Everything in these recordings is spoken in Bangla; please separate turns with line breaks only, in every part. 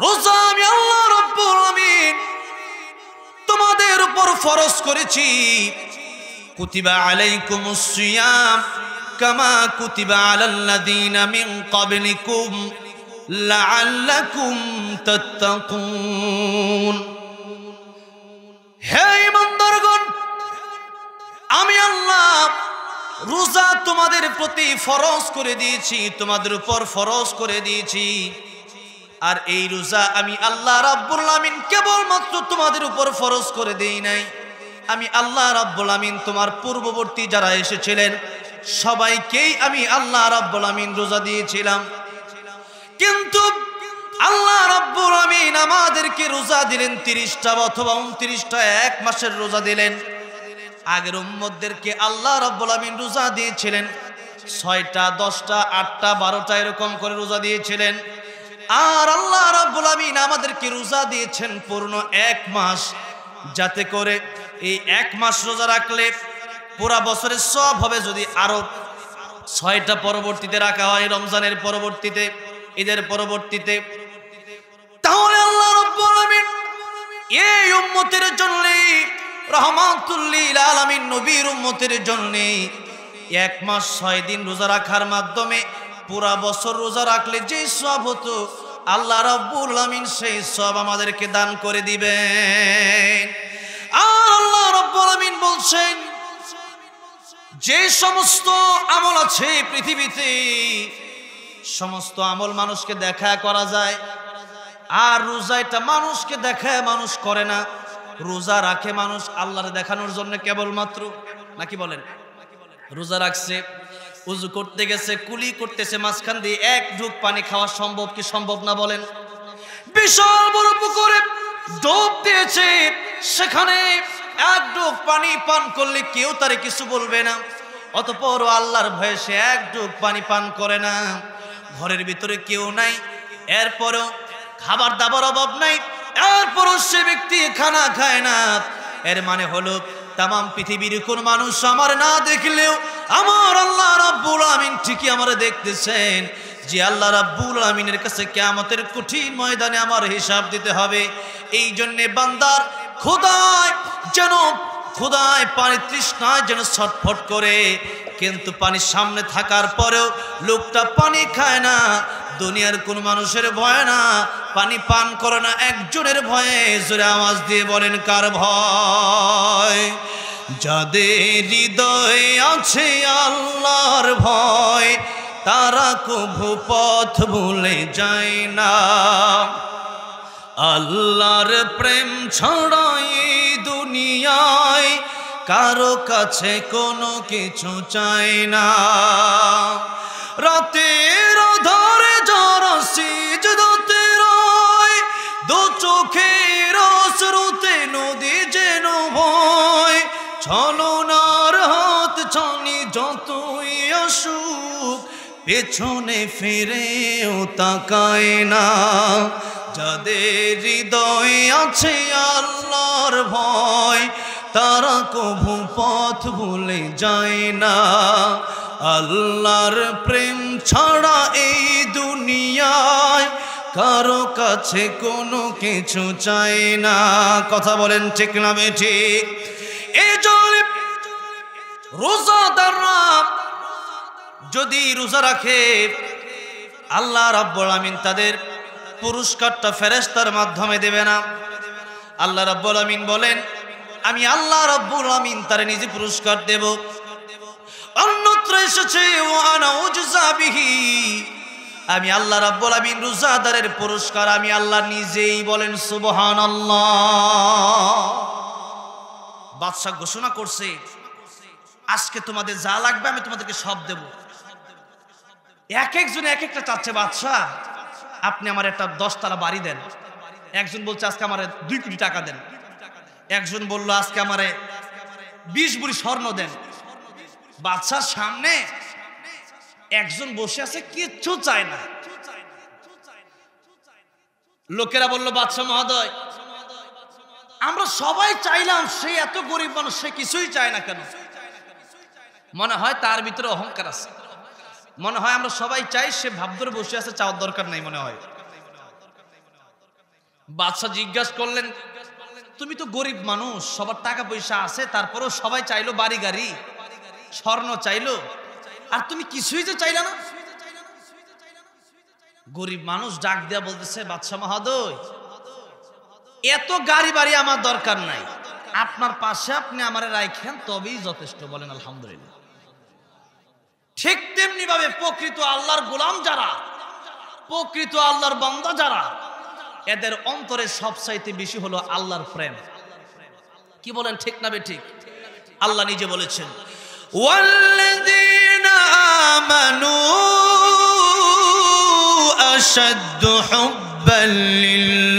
রোজা আমি আল্লাহ রব্বুল আমিন তোমাদের উপর ফরজ করেছি। কুতিবা আলাইকুমুস সিয়াম কামা কুতিবা আলাল্লাযীনা মিন ক্বাবলিকুম লাআল্লাকুম তাত্তাকুন। হে ইমানদারগণ আমি আল্লাহ রোজা তোমাদের প্রতি ফরজ করে দিয়েছি, তোমাদের উপর ফরজ করে দিয়েছি। আর এই রোজা আমি আল্লাহ রাব্বুল আমিন কেবলমাত্র তোমাদের উপর ফরজ করে দেই নাই। আমি আল্লাহ রাব্বুল আমিন তোমার পূর্ববর্তী যারা এসেছিলেন, সবাইকেই আমি আল্লাহ রাব্বুল আমিন রোজা দিয়েছিলাম। কিন্তু আল্লাহ রাব্বুল আমিন আমাদেরকে রোজা দিলেন তিরিশটা অথবা উনত্রিশটা এক মাসের রোজা দিলেন। আগের উম্মতদেরকে আল্লাহ রাব্বুল আমিন রোজা দিয়েছিলেন। ছয়টা, দশটা, আটটা, বারোটা এরকম করে রোজা দিয়েছিলেন। আর আল্লাহ রাব্বুল আমিন আমাদেরকে রোজা দিয়েছেন পূর্ণ এক মাস। যাতে করে এই এক মাস রোজা রাখলে পুরা বছরের সব হবে যদি আরও ছয়টা পরবর্তীতে রাখা হয়, রমজানের পরবর্তীতে, ঈদের পরবর্তীতে। তাহলে আল্লাহ রাব্বুল আমিন এই উম্মতের জন্য রহমাতুল্লিল আলামিন নবীর উম্মতের জন্য এক মাস ছয় দিন রোজা রাখার মাধ্যমে পুরা বছর রোজা রাখলে যে সব হতো আল্লাহ রব্বুল আলামিন সেই সব আমাদেরকে দান করে দিবেন। আর আল্লাহ রব্বুল আলামিন বলছেন, যে সমস্ত আমল আছে পৃথিবীতে, সমস্ত আমল মানুষকে দেখা করা যায়, আর রোজা এটা মানুষকে দেখায় মানুষ করে না। রোজা রাখে মানুষ আল্লাহরে দেখানোর জন্য কেবলমাত্র, নাকি বলেন? রোজা রাখছে। উজু করতে গেছে, কুলি করতেছে, মাঝখান দিয়ে এক ঢুক পানি খাওয়া সম্ভব কি সম্ভব না বলেন? বিশাল বড় পুকুরে ডোব দিয়েছে, সেখানে এক ডুব পানি পান করলে কেউ তারে কিছু বলবে না। অতপর আল্লাহর ভয়ে সে এক ডুব পানি পান করে না। ঘরের ভিতরে কেউ নাই, এরপরও খাবার দাবার অভাব নাই, এরপরও সে ব্যক্তি খানা খায় না। এর মানে হলো তাম পৃথিবীর কোন মানুষ আমার না দেখলেও আমার আল্লাহ রাব্বুল আমিন ঠিকই আমার দেখতেছেন যে আল্লাহ রাব্বুল আমিনের কাছে কেয়ামতের কঠিন ময়দানে আমার হিসাব দিতে হবে। এই জন্যে বান্দার খোদায় যেন খোদায় পানি তৃষ্ণায় যেন ছটফট করে, কিন্তু পানির সামনে থাকার পরেও লোকটা পানি খায় না। দুনিয়ার কোন মানুষের ভয় না। পানি পান করে না, একজনের ভয়ে জোরে আওয়াজ দিয়ে বলেন, কার ভয়? যাদের হৃদয়ে আছে আল্লাহর ভয়, তারা কভু পথ ভুলে যায় না। আল্লাহর প্রেম ছড়াই দুনিয়ায় কারও কাছে কোনো কিছু চায় না। রাতের ধরে পেছনে ফিরেও তাকায় না। যাদের হৃদয়ে আছে আল্লাহর ভয়, তারা কভু পথ ভুলে যায় না। আল্লাহর প্রেম ছাড়া এই দুনিয়ায় কারও কাছে কোনো কিছু চাই না। কথা বলেন ঠিক না ঠিক এই জন্য রোজাদাররা যদি রোজা রাখে, আল্লাহ রাব্বুল আমিন তাদের পুরস্কারটা ফেরেস্তার মাধ্যমে দেবে না। আল্লাহ রাব্বুল আমিন বলেন, আমি আল্লাহ রাব্বুল আমিন তার নিজে পুরস্কার দেব। অন্যত্র এসেছে আমি আল্লাহ রাব্বুল আমিন রোজাদারের পুরস্কার আমি আল্লাহ নিজেই বলেন, সুবহানাল্লাহ। বাদশাহ ঘোষণা করছে, আজকে তোমাদের যা লাগবে আমি তোমাদেরকে সব দেব। এক একজন এক একটা চাচ্ছে, বাদশাহ, আপনি আমার একটা দশতলা বাড়ি দেন। একজন বলছে, আজকে আমার দুই কোটি টাকা দেন। একজন বলল, আজকে আমারে বিশ বুড়ি স্বর্ণ দেন। বাদশার সামনে একজন বসে আছে, কিচ্ছু চায় না। লোকেরা বলল, বাদশাহ মহোদয়, আমরা সবাই চাইলাম, সে এত গরিব মানুষ, সে কিছুই চায় না কেন? মনে হয় তার ভিতরে অহংকার আছে। মনে হয় আমরা সবাই চাই সে ভাব ধরে বসে আছে, চাওয়ার দরকার নাই মনে হয়। বাদশাহ জিজ্ঞাসা করলেন, তুমি তো গরিব মানুষ, সবার টাকা পয়সা আছে, তারপরেও সবাই চাইলো বাড়ি গাড়ি, স্বর্ণ চাইলো। আর তুমি কিছুই যে চাইলে না। গরিব মানুষ ডাক দেয়া বলতেছে, বাদশাহ মহোদয়, এত গাড়ি বাড়ি আমার দরকার নাই। আপনার পাশে আপনি আমার রাইখেন, তবেই যথেষ্ট বলেন, আলহামদুলিল্লাহ। ঠিক তেমনি ভাবে প্রকৃত আল্লাহর গোলাম যারা প্রকৃত আল্লাহর বান্দা যারা এদের অন্তরে সবচাইতে বেশি হলো আল্লাহর প্রেম কি বলেন ঠিক না বে ঠিক আল্লাহ নিজে বলেছেন
والذين آمنوا أشد حبا لله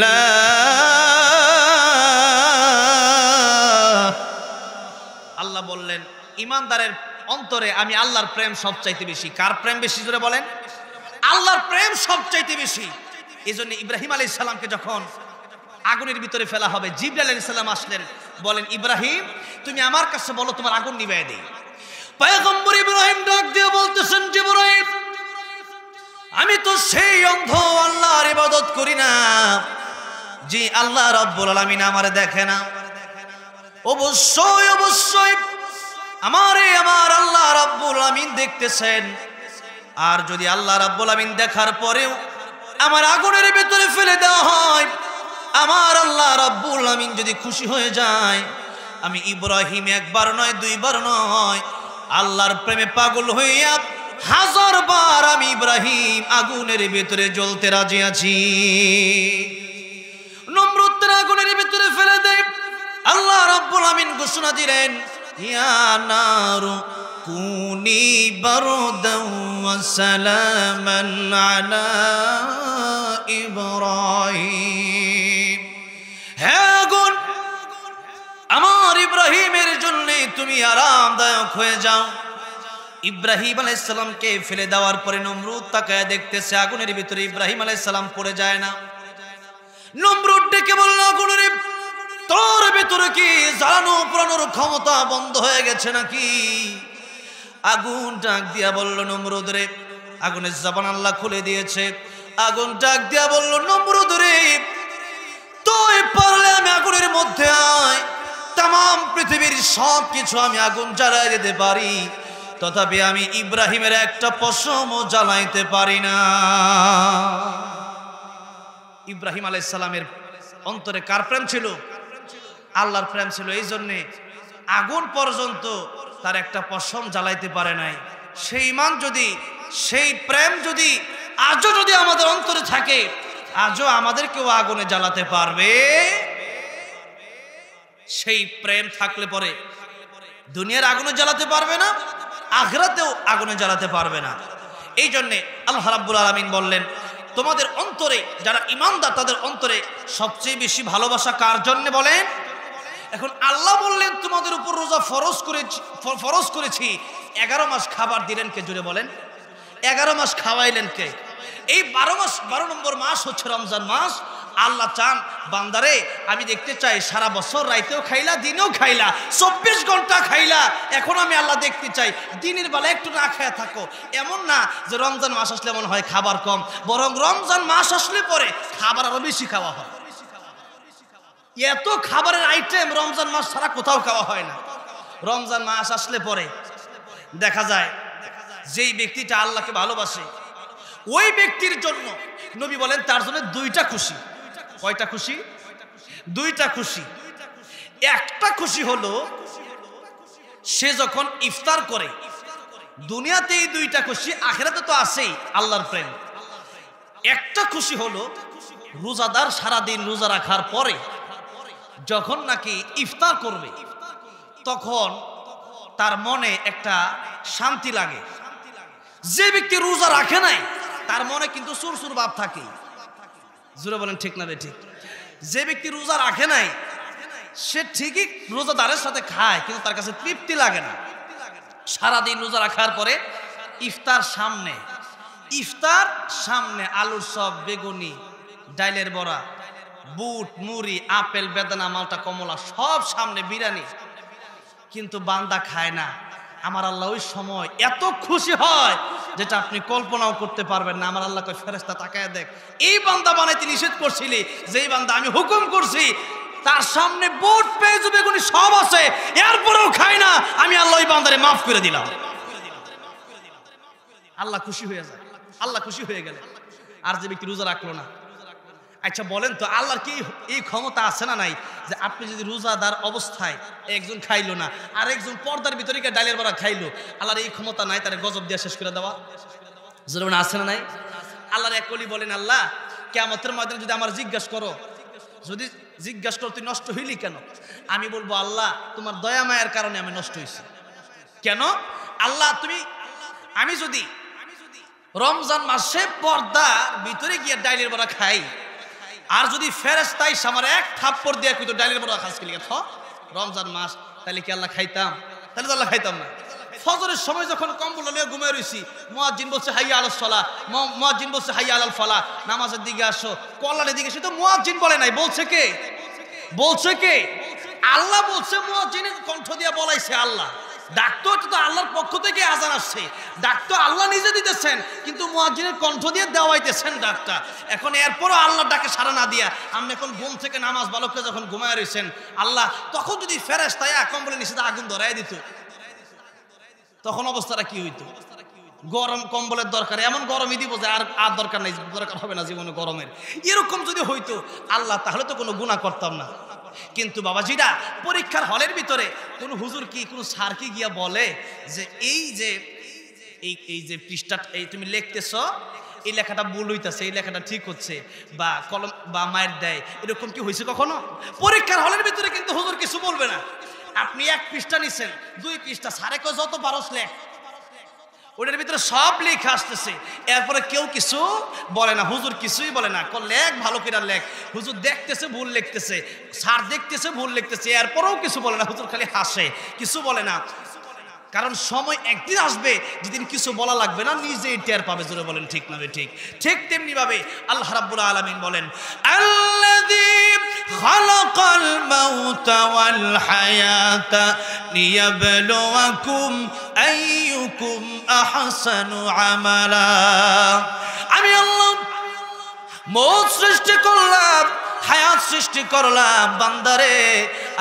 আল্লাহ বললেন ইমানদারের অন্তরে আমি আল্লাহর প্রেম সবচাইতে বেশি। কার প্রেম বেশি জোরে বলেন? আল্লাহর প্রেম সবচাইতে বেশি। এই জন্য ইব্রাহিম আলী ইসলামকে যখন আগুনের ভিতরে ফেলা হবে জিবরাল আলী সাল্লাম আসলেন, বলেন, ইব্রাহিম, তুমি আমার কাছে বলো, তোমার আগুন নিবাই দেই। পয়গম্বর ইব্রাহিম ডাক দিয়ে বলতেছেন, জিবরাইল, আমি তো সেই অন্ধ আল্লাহর ইবাদত করি না জি আল্লাহ রব্বুল আলামিন আমারে দেখে না। অবশ্যই অবশ্যই আমারে আমার আল্লাহ রাব্বুল আমিন দেখতেছেন। আর যদি আল্লাহ রাব্বুল আমিন দেখার পরেও আমার আগুনের ভেতরে ফেলে দেওয়া হয়, আমার আল্লাহ রাব্বুল আমিন যদি খুশি হয়ে যায়, আমি ইব্রাহিম একবার নয়, দুইবার নয়, আল্লাহর প্রেমে পাগল হইয়া হাজার বার আমি ইব্রাহিম আগুনের ভেতরে জ্বলতে রাজি আছি। নমরুদ্দের আগুনের ভেতরে ফেলে দেয় আল্লাহ রাব্বুল আমিন ঘোষণা দিলেন নারু কুনি সালামান আলা ইব্রাহিম। হে আগুন আমার ইব্রাহিমের জন্য তুমি আরামদায়ক হয়ে যাও। ইব্রাহিম আলাইসাল্লামকে ফেলে দেওয়ার পরে নমরুদ তাকায় দেখতেছে, আগুনের ভিতরে ইব্রাহিম আলাইসাল্লাম পড়ে যায় না। নমরুদ ডেকে বলল, আগুনের তোর ভেতরে কি জ্বালানো পুরানোর ক্ষমতা বন্ধ হয়ে গেছে নাকি? আগুন ডাক দিয়া বলল, নমরুদ রে। আগুনের জবান আল্লাহ খুলে দিয়েছে। আগুন ডাক দিয়া বলল, নমরুদ রে, তুই পারলে আমি আগুনের মধ্যে আয়। তাম পৃথিবীর সব কিছু আমি আগুন জ্বালাই দিতে পারি। তথাপি আমি ইব্রাহিমের একটা পশমও জ্বালাইতে পারি না। ইব্রাহিম আলাইসালামের অন্তরে কার প্রেম ছিল? আল্লাহর প্রেম ছিল। এই জন্যে আগুন পর্যন্ত তার একটা পশম জ্বালাইতে পারে নাই। সেই ইমান যদি, সেই প্রেম যদি আজও যদি আমাদের অন্তরে থাকে, আজও আমাদেরকেও আগুনে জ্বালাতে পারবে। সেই প্রেম থাকলে পরে দুনিয়ার আগুনে জ্বালাতে পারবে না, আখরাতেও আগুনে জ্বালাতে পারবে না। এই জন্যে আল্লাহ রাব্বুল আলমিন বললেন, তোমাদের অন্তরে, যারা ইমানদার তাদের অন্তরে সবচেয়ে বেশি ভালোবাসা কার জন্য বলেন? এখন আল্লাহ বললেন, তোমাদের উপর রোজা ফরজ করেছি ফরজ করেছি। এগারো মাস খাবার দিলেন কে জুড়ে বলেন? এগারো মাস খাওয়াইলেন কে? এই বারো মাস, বারো নম্বর মাস হচ্ছে রমজান মাস। আল্লাহ চান, বান্দারে, আমি দেখতে চাই, সারা বছর রাইতেও খাইলা, দিনেও খাইলা, চব্বিশ ঘণ্টা খাইলা। এখন আমি আল্লাহ দেখতে চাই, দিনের বেলা একটু না খায়া থাকো। এমন না যে রমজান মাস আসলে এমন হয় খাবার কম, বরং রমজান মাস আসলে পরে খাবার আরও বেশি খাওয়া হয়। এত খাবারের আইটেম রমজান মাস ছাড়া কোথাও খাওয়া হয় না। রমজান মাস আসলে পরে। দেখা যায়, যেই ব্যক্তিটা আল্লাহকে ভালোবাসে, ওই ব্যক্তির জন্য নবী বলেন, তার জন্য দুইটা খুশি। কয়টা খুশি? দুইটা খুশি। একটা খুশি হলো, সে যখন ইফতার করে দুনিয়াতে এই দুইটা খুশি, আখেরাতে তো আছেই আল্লাহর প্রেম। একটা খুশি হলো, রোজাদার সারাদিন রোজা রাখার পরে যখন নাকি ইফতার করবে, তখন তার মনে একটা শান্তি লাগে। যে ব্যক্তি রোজা রাখে নাই, তার মনে কিন্তু সুর সুর ভাব থাকে। জুড়ে বলেন, ঠিক না রে ঠিক? যে ব্যক্তি রোজা রাখে নাই, সে ঠিকই রোজাদারের সাথে খায়, কিন্তু তার কাছে তৃপ্তি লাগে না। সারাদিন রোজা রাখার পরে ইফতার সামনে ইফতার সামনে আলুর সব, বেগুনি, ডাইলের বড়া বুট, মুড়ি, আপেল, বেদানা, মালটা, কমলা, সব সামনে বিরিয়ানি। কিন্তু বান্দা খায় না। আমার আল্লাহ ওই সময় এত খুশি হয় যেটা আপনি কল্পনাও করতে পারবেন না। আমার আল্লাহ কয় ফেরেস্তা তাকায় দেখ। এই বান্দা বানাইতে নিষেধ করছিলি, যেই বান্দা আমি হুকুম করছি, তার সামনে বোট পেঁয়াজ বেগুনি সব আছে, এরপরেও খাই না, আমি আল্লাহ ওই বান্দারে মাফ করে দিলাম। আল্লাহ খুশি হয়ে যায়। আল্লাহ খুশি হয়ে গেলে আর যে ব্যক্তি রোজা রাখল না আচ্ছা বলেন তো, আল্লাহর কি এই ক্ষমতা আছে না নাই? যে আপনি যদি রোজাদার অবস্থায় একজন খাইলো না আর একজন পর্দার ভিতরে গিয়ে ডালের বড়া খাইলো, আল্লাহর এই ক্ষমতা নাই, তার গজব দিয়ে শেষ করে দেওয়া? যেমন আছে না নাই? আল্লাহর এক কলি বলেন, আল্লাহ কেমতের ময়দানে যদি আমার জিজ্ঞাসা করো, যদি জিজ্ঞাসা করো, তুই নষ্ট হইলি কেন? আমি বলব, আল্লাহ, তোমার দয়া মায়ের কারণে আমি নষ্ট হয়েছি কেন? আল্লাহ, তুমি, আমি যদি রমজান মাসে পর্দার ভিতরে গিয়ে ডাইলের বড়া খাই আর যদি ফেরেস্তাই আমার এক থাপ্পড় দিয়ে কিন্তু ডাইলের বড়া খাস খেলি থ, রমজান মাস তাহলে কি আল্লাহ খাইতাম? তাহলে তো আল্লাহ খাইতাম না। ফজরের সময় যখন কম্বল নিয়ে ঘুমিয়ে রয়েছি মোয়াজ্জিন বলছে, হাইয়া আলাল ফলা মোয়াজ্জিন বলছে, হাইয়া আলাল ফলা। নামাজের দিকে আসো কল্যাণের দিকে সে তো মোয়াজ্জিন বলে নাই, বলছে কে? বলছে কে? আল্লাহ বলছে, মুয়াজ্জিনের কণ্ঠ দিয়ে বলাইছে আল্লাহ। ডাক্তার তো আল্লাহর পক্ষ থেকে আজান আসছে। ডাক্তার আল্লাহ নিজে দিতেছেন, কিন্তু মুয়াজ্জিনের কণ্ঠ দিয়ে দেওয়াইতেছেন ডাক্তার এখন এরপরও আল্লাহ ডাকে সারা না দিয়া আপনি এখন ঘুম থেকে নামাজ বালককে যখন ঘুমায় রয়েছেন আল্লাহ তখন যদি ফেরেস তাই কম্বলে নিষেধ আগুন ধরাই দিত, তখন অবস্থাটা কি হইতো? গরম কম্বলের দরকার, এমন গরমই দিব যে আর আর দরকার নাই, দরকার হবে না জীবনে গরমের। এরকম যদি হইতো, আল্লাহ তাহলে তো কোনো গুণা করতাম না। কিন্তু বাবাজিরা পরীক্ষার হলের ভিতরে কোন হুজুর কি, কোন স্যার কি গিয়া বলে যে এই যে, এই এই যে পৃষ্ঠা, এই তুমি লিখতেছ, এই লেখাটা ভুল হইতাছে, এই লেখাটা ঠিক হচ্ছে বা কলম বা মায়ের দেয়, এরকম কি হয়েছে কখনো? পরীক্ষার হলের ভিতরে কিন্তু হুজুর কিছু বলবে না। আপনি এক পৃষ্ঠা নিছেন, দুই পৃষ্ঠা কেউ যত পারস লেখ। ওটার ভিতরে সব লেখা আসতেছে। এরপরে কেউ কিছু বলে না, হুজুর কিছুই বলে না। কল লেখ, ভালো কিনা লেখ। হুজুর দেখতেছে, ভুল লিখতেছে। সার দেখতেছে, ভুল লিখতেছে। এরপরেও কিছু বলে না, হুজুর খালি হাসে। কিছু বলে না। কারণ সময় একদিন আসবে, যেদিন কিছু বলা লাগবে না, নিজেই টের পাবে, জোরে বলেন ঠিক না ঠিক। ঠিক তেমনিভাবে আল্লাহ রাব্বুল আলামিন বলেন,
আল্লাযী খালাকাল মাউতা ওয়াল হায়াতা লিয়াবলুয়াকুম আইয়ুকুম আহসানু আমালা।
আমি আল্লাহ, মৌত সৃষ্টি করলাম হায়াত সৃষ্টি করলাম, বান্দারে।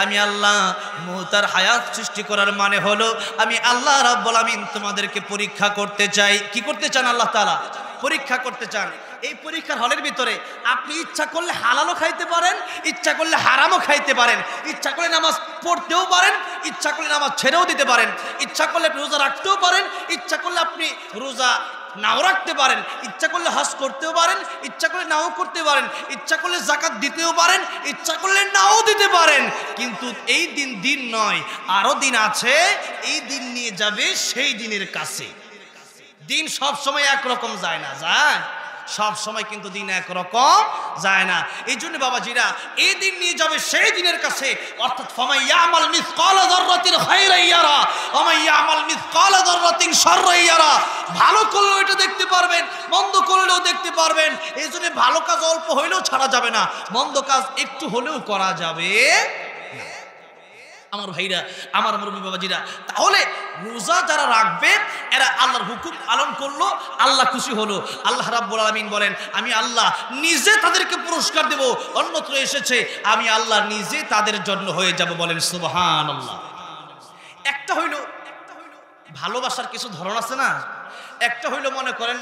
আমি আল্লাহ মৌতার হায়াত সৃষ্টি করার মানে হলো, আমি আল্লাহ রাব্বুল আমিন তোমাদেরকে পরীক্ষা করতে চাই। কি করতে চান আল্লাহ তাআলা? পরীক্ষা করতে চান। এই পরীক্ষার হলের ভিতরে আপনি ইচ্ছা করলে হালালও খাইতে পারেন, ইচ্ছা করলে হারামও খাইতে পারেন। ইচ্ছা করলে নামাজ পড়তেও পারেন, ইচ্ছা করলে নামাজ ছেড়েও দিতে পারেন। ইচ্ছা করলে আপনি রোজা রাখতেও পারেন, ইচ্ছা করলে আপনি রোজা নাও রাখতে পারেন, ইচ্ছা করলে হাস করতেও পারেন, ইচ্ছা করলে নাও করতে পারেন, ইচ্ছা করলে জাকাত দিতেও পারেন, ইচ্ছা করলে নাও দিতে পারেন, কিন্তু এই দিন দিন নয় আরও দিন আছে, এই দিন নিয়ে যাবে সেই দিনের কাছে। দিন সব সময় একরকম যায় না, যায়? সব সময় কিন্তু দিন একরকম যায় না। এই জন্য বাবাজিরা এই দিন নিয়ে যাবে সেই দিনের কাছে। অর্থাৎ ফমাইয়ামাল মিসকাল যাররাতিন খায়রান ইয়ারা ওমাইয়ামাল মিসকাল যাররাতিন শাররান ইয়ারা। ভালো করলেও এটা দেখতে পারবেন, মন্দ করলেও দেখতে পারবেন। এই জন্য ভালো কাজ অল্প হইলেও ছাড়া যাবে না। মন্দ কাজ একটু হলেও করা যাবে আমার ভাইরা, আমার মুরব্বী বাবাজিরা। তাহলে রোজা যারা রাখবে, এরা আল্লাহর হুকুম পালন করল, আল্লাহ খুশি হলো। আল্লাহ রাব্বুল আলামিন বলেন, আমি আল্লাহ নিজে তাদেরকে পুরস্কার দেব। অন্যত্র এসেছে, আমি আল্লাহ নিজে তাদের জন্য হয়ে যাব। বলেন সুবহান আল্লাহ একটা হইল, ভালোবাসার কিছু ধরন আছে না? একটা হইল, মনে করেন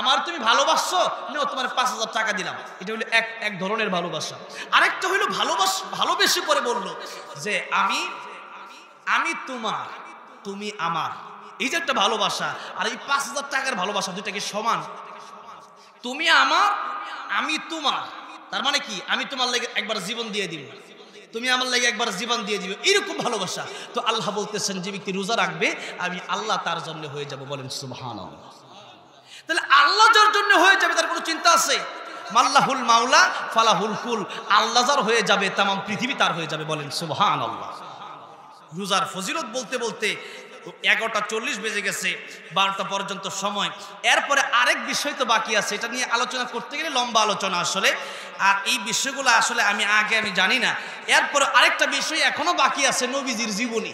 আমার তুমি ভালোবাসছো? নেও, তোমার পাঁচ হাজার টাকা দিলাম। এটা হলো এক এক ধরনের ভালোবাসা। আরেকটা হইল ভালোবাস, ভালোবেসে পরে বলল যে আমি আমি তোমার, তুমি আমার। এই যে একটা ভালোবাসা। আর এই পাঁচ হাজার টাকার ভালোবাসা দুইটা কি সমান। তুমি আমার, আমি তোমার। তার মানে কি? আমি তোমার লেগে একবার জীবন দিয়ে দিব। তুমি আমার লেগে একবার জীবন দিয়ে দিবে। এরকম ভালোবাসা। তো আল্লাহ বলতেছেন, যে ব্যক্তি রোজা রাখবে, আমি আল্লাহ তার জন্য হয়ে যাব বলেন সুবহান তাহলে আল্লাহ যার জন্য হয়ে যাবে তার কোনো চিন্তা আছে? মাল্লাহুল মাওলা, ফালাহুল কুল। আল্লাহ যার হয়ে যাবে তাম পৃথিবী তার হয়ে যাবে বলেন সুবহান আল্লাহ রোজার ফজিলত বলতে বলতে এগারোটা চল্লিশ বেজে গেছে, বারোটা পর্যন্ত সময়। এরপরে আরেক বিষয় তো বাকি আছে, এটা নিয়ে আলোচনা করতে গেলে লম্বা আলোচনা আসলে। আর এই বিষয়গুলো আসলে আমি আগে আমি জানি না। এরপরে আরেকটা বিষয় এখনও বাকি আছে নবীজির জীবনী।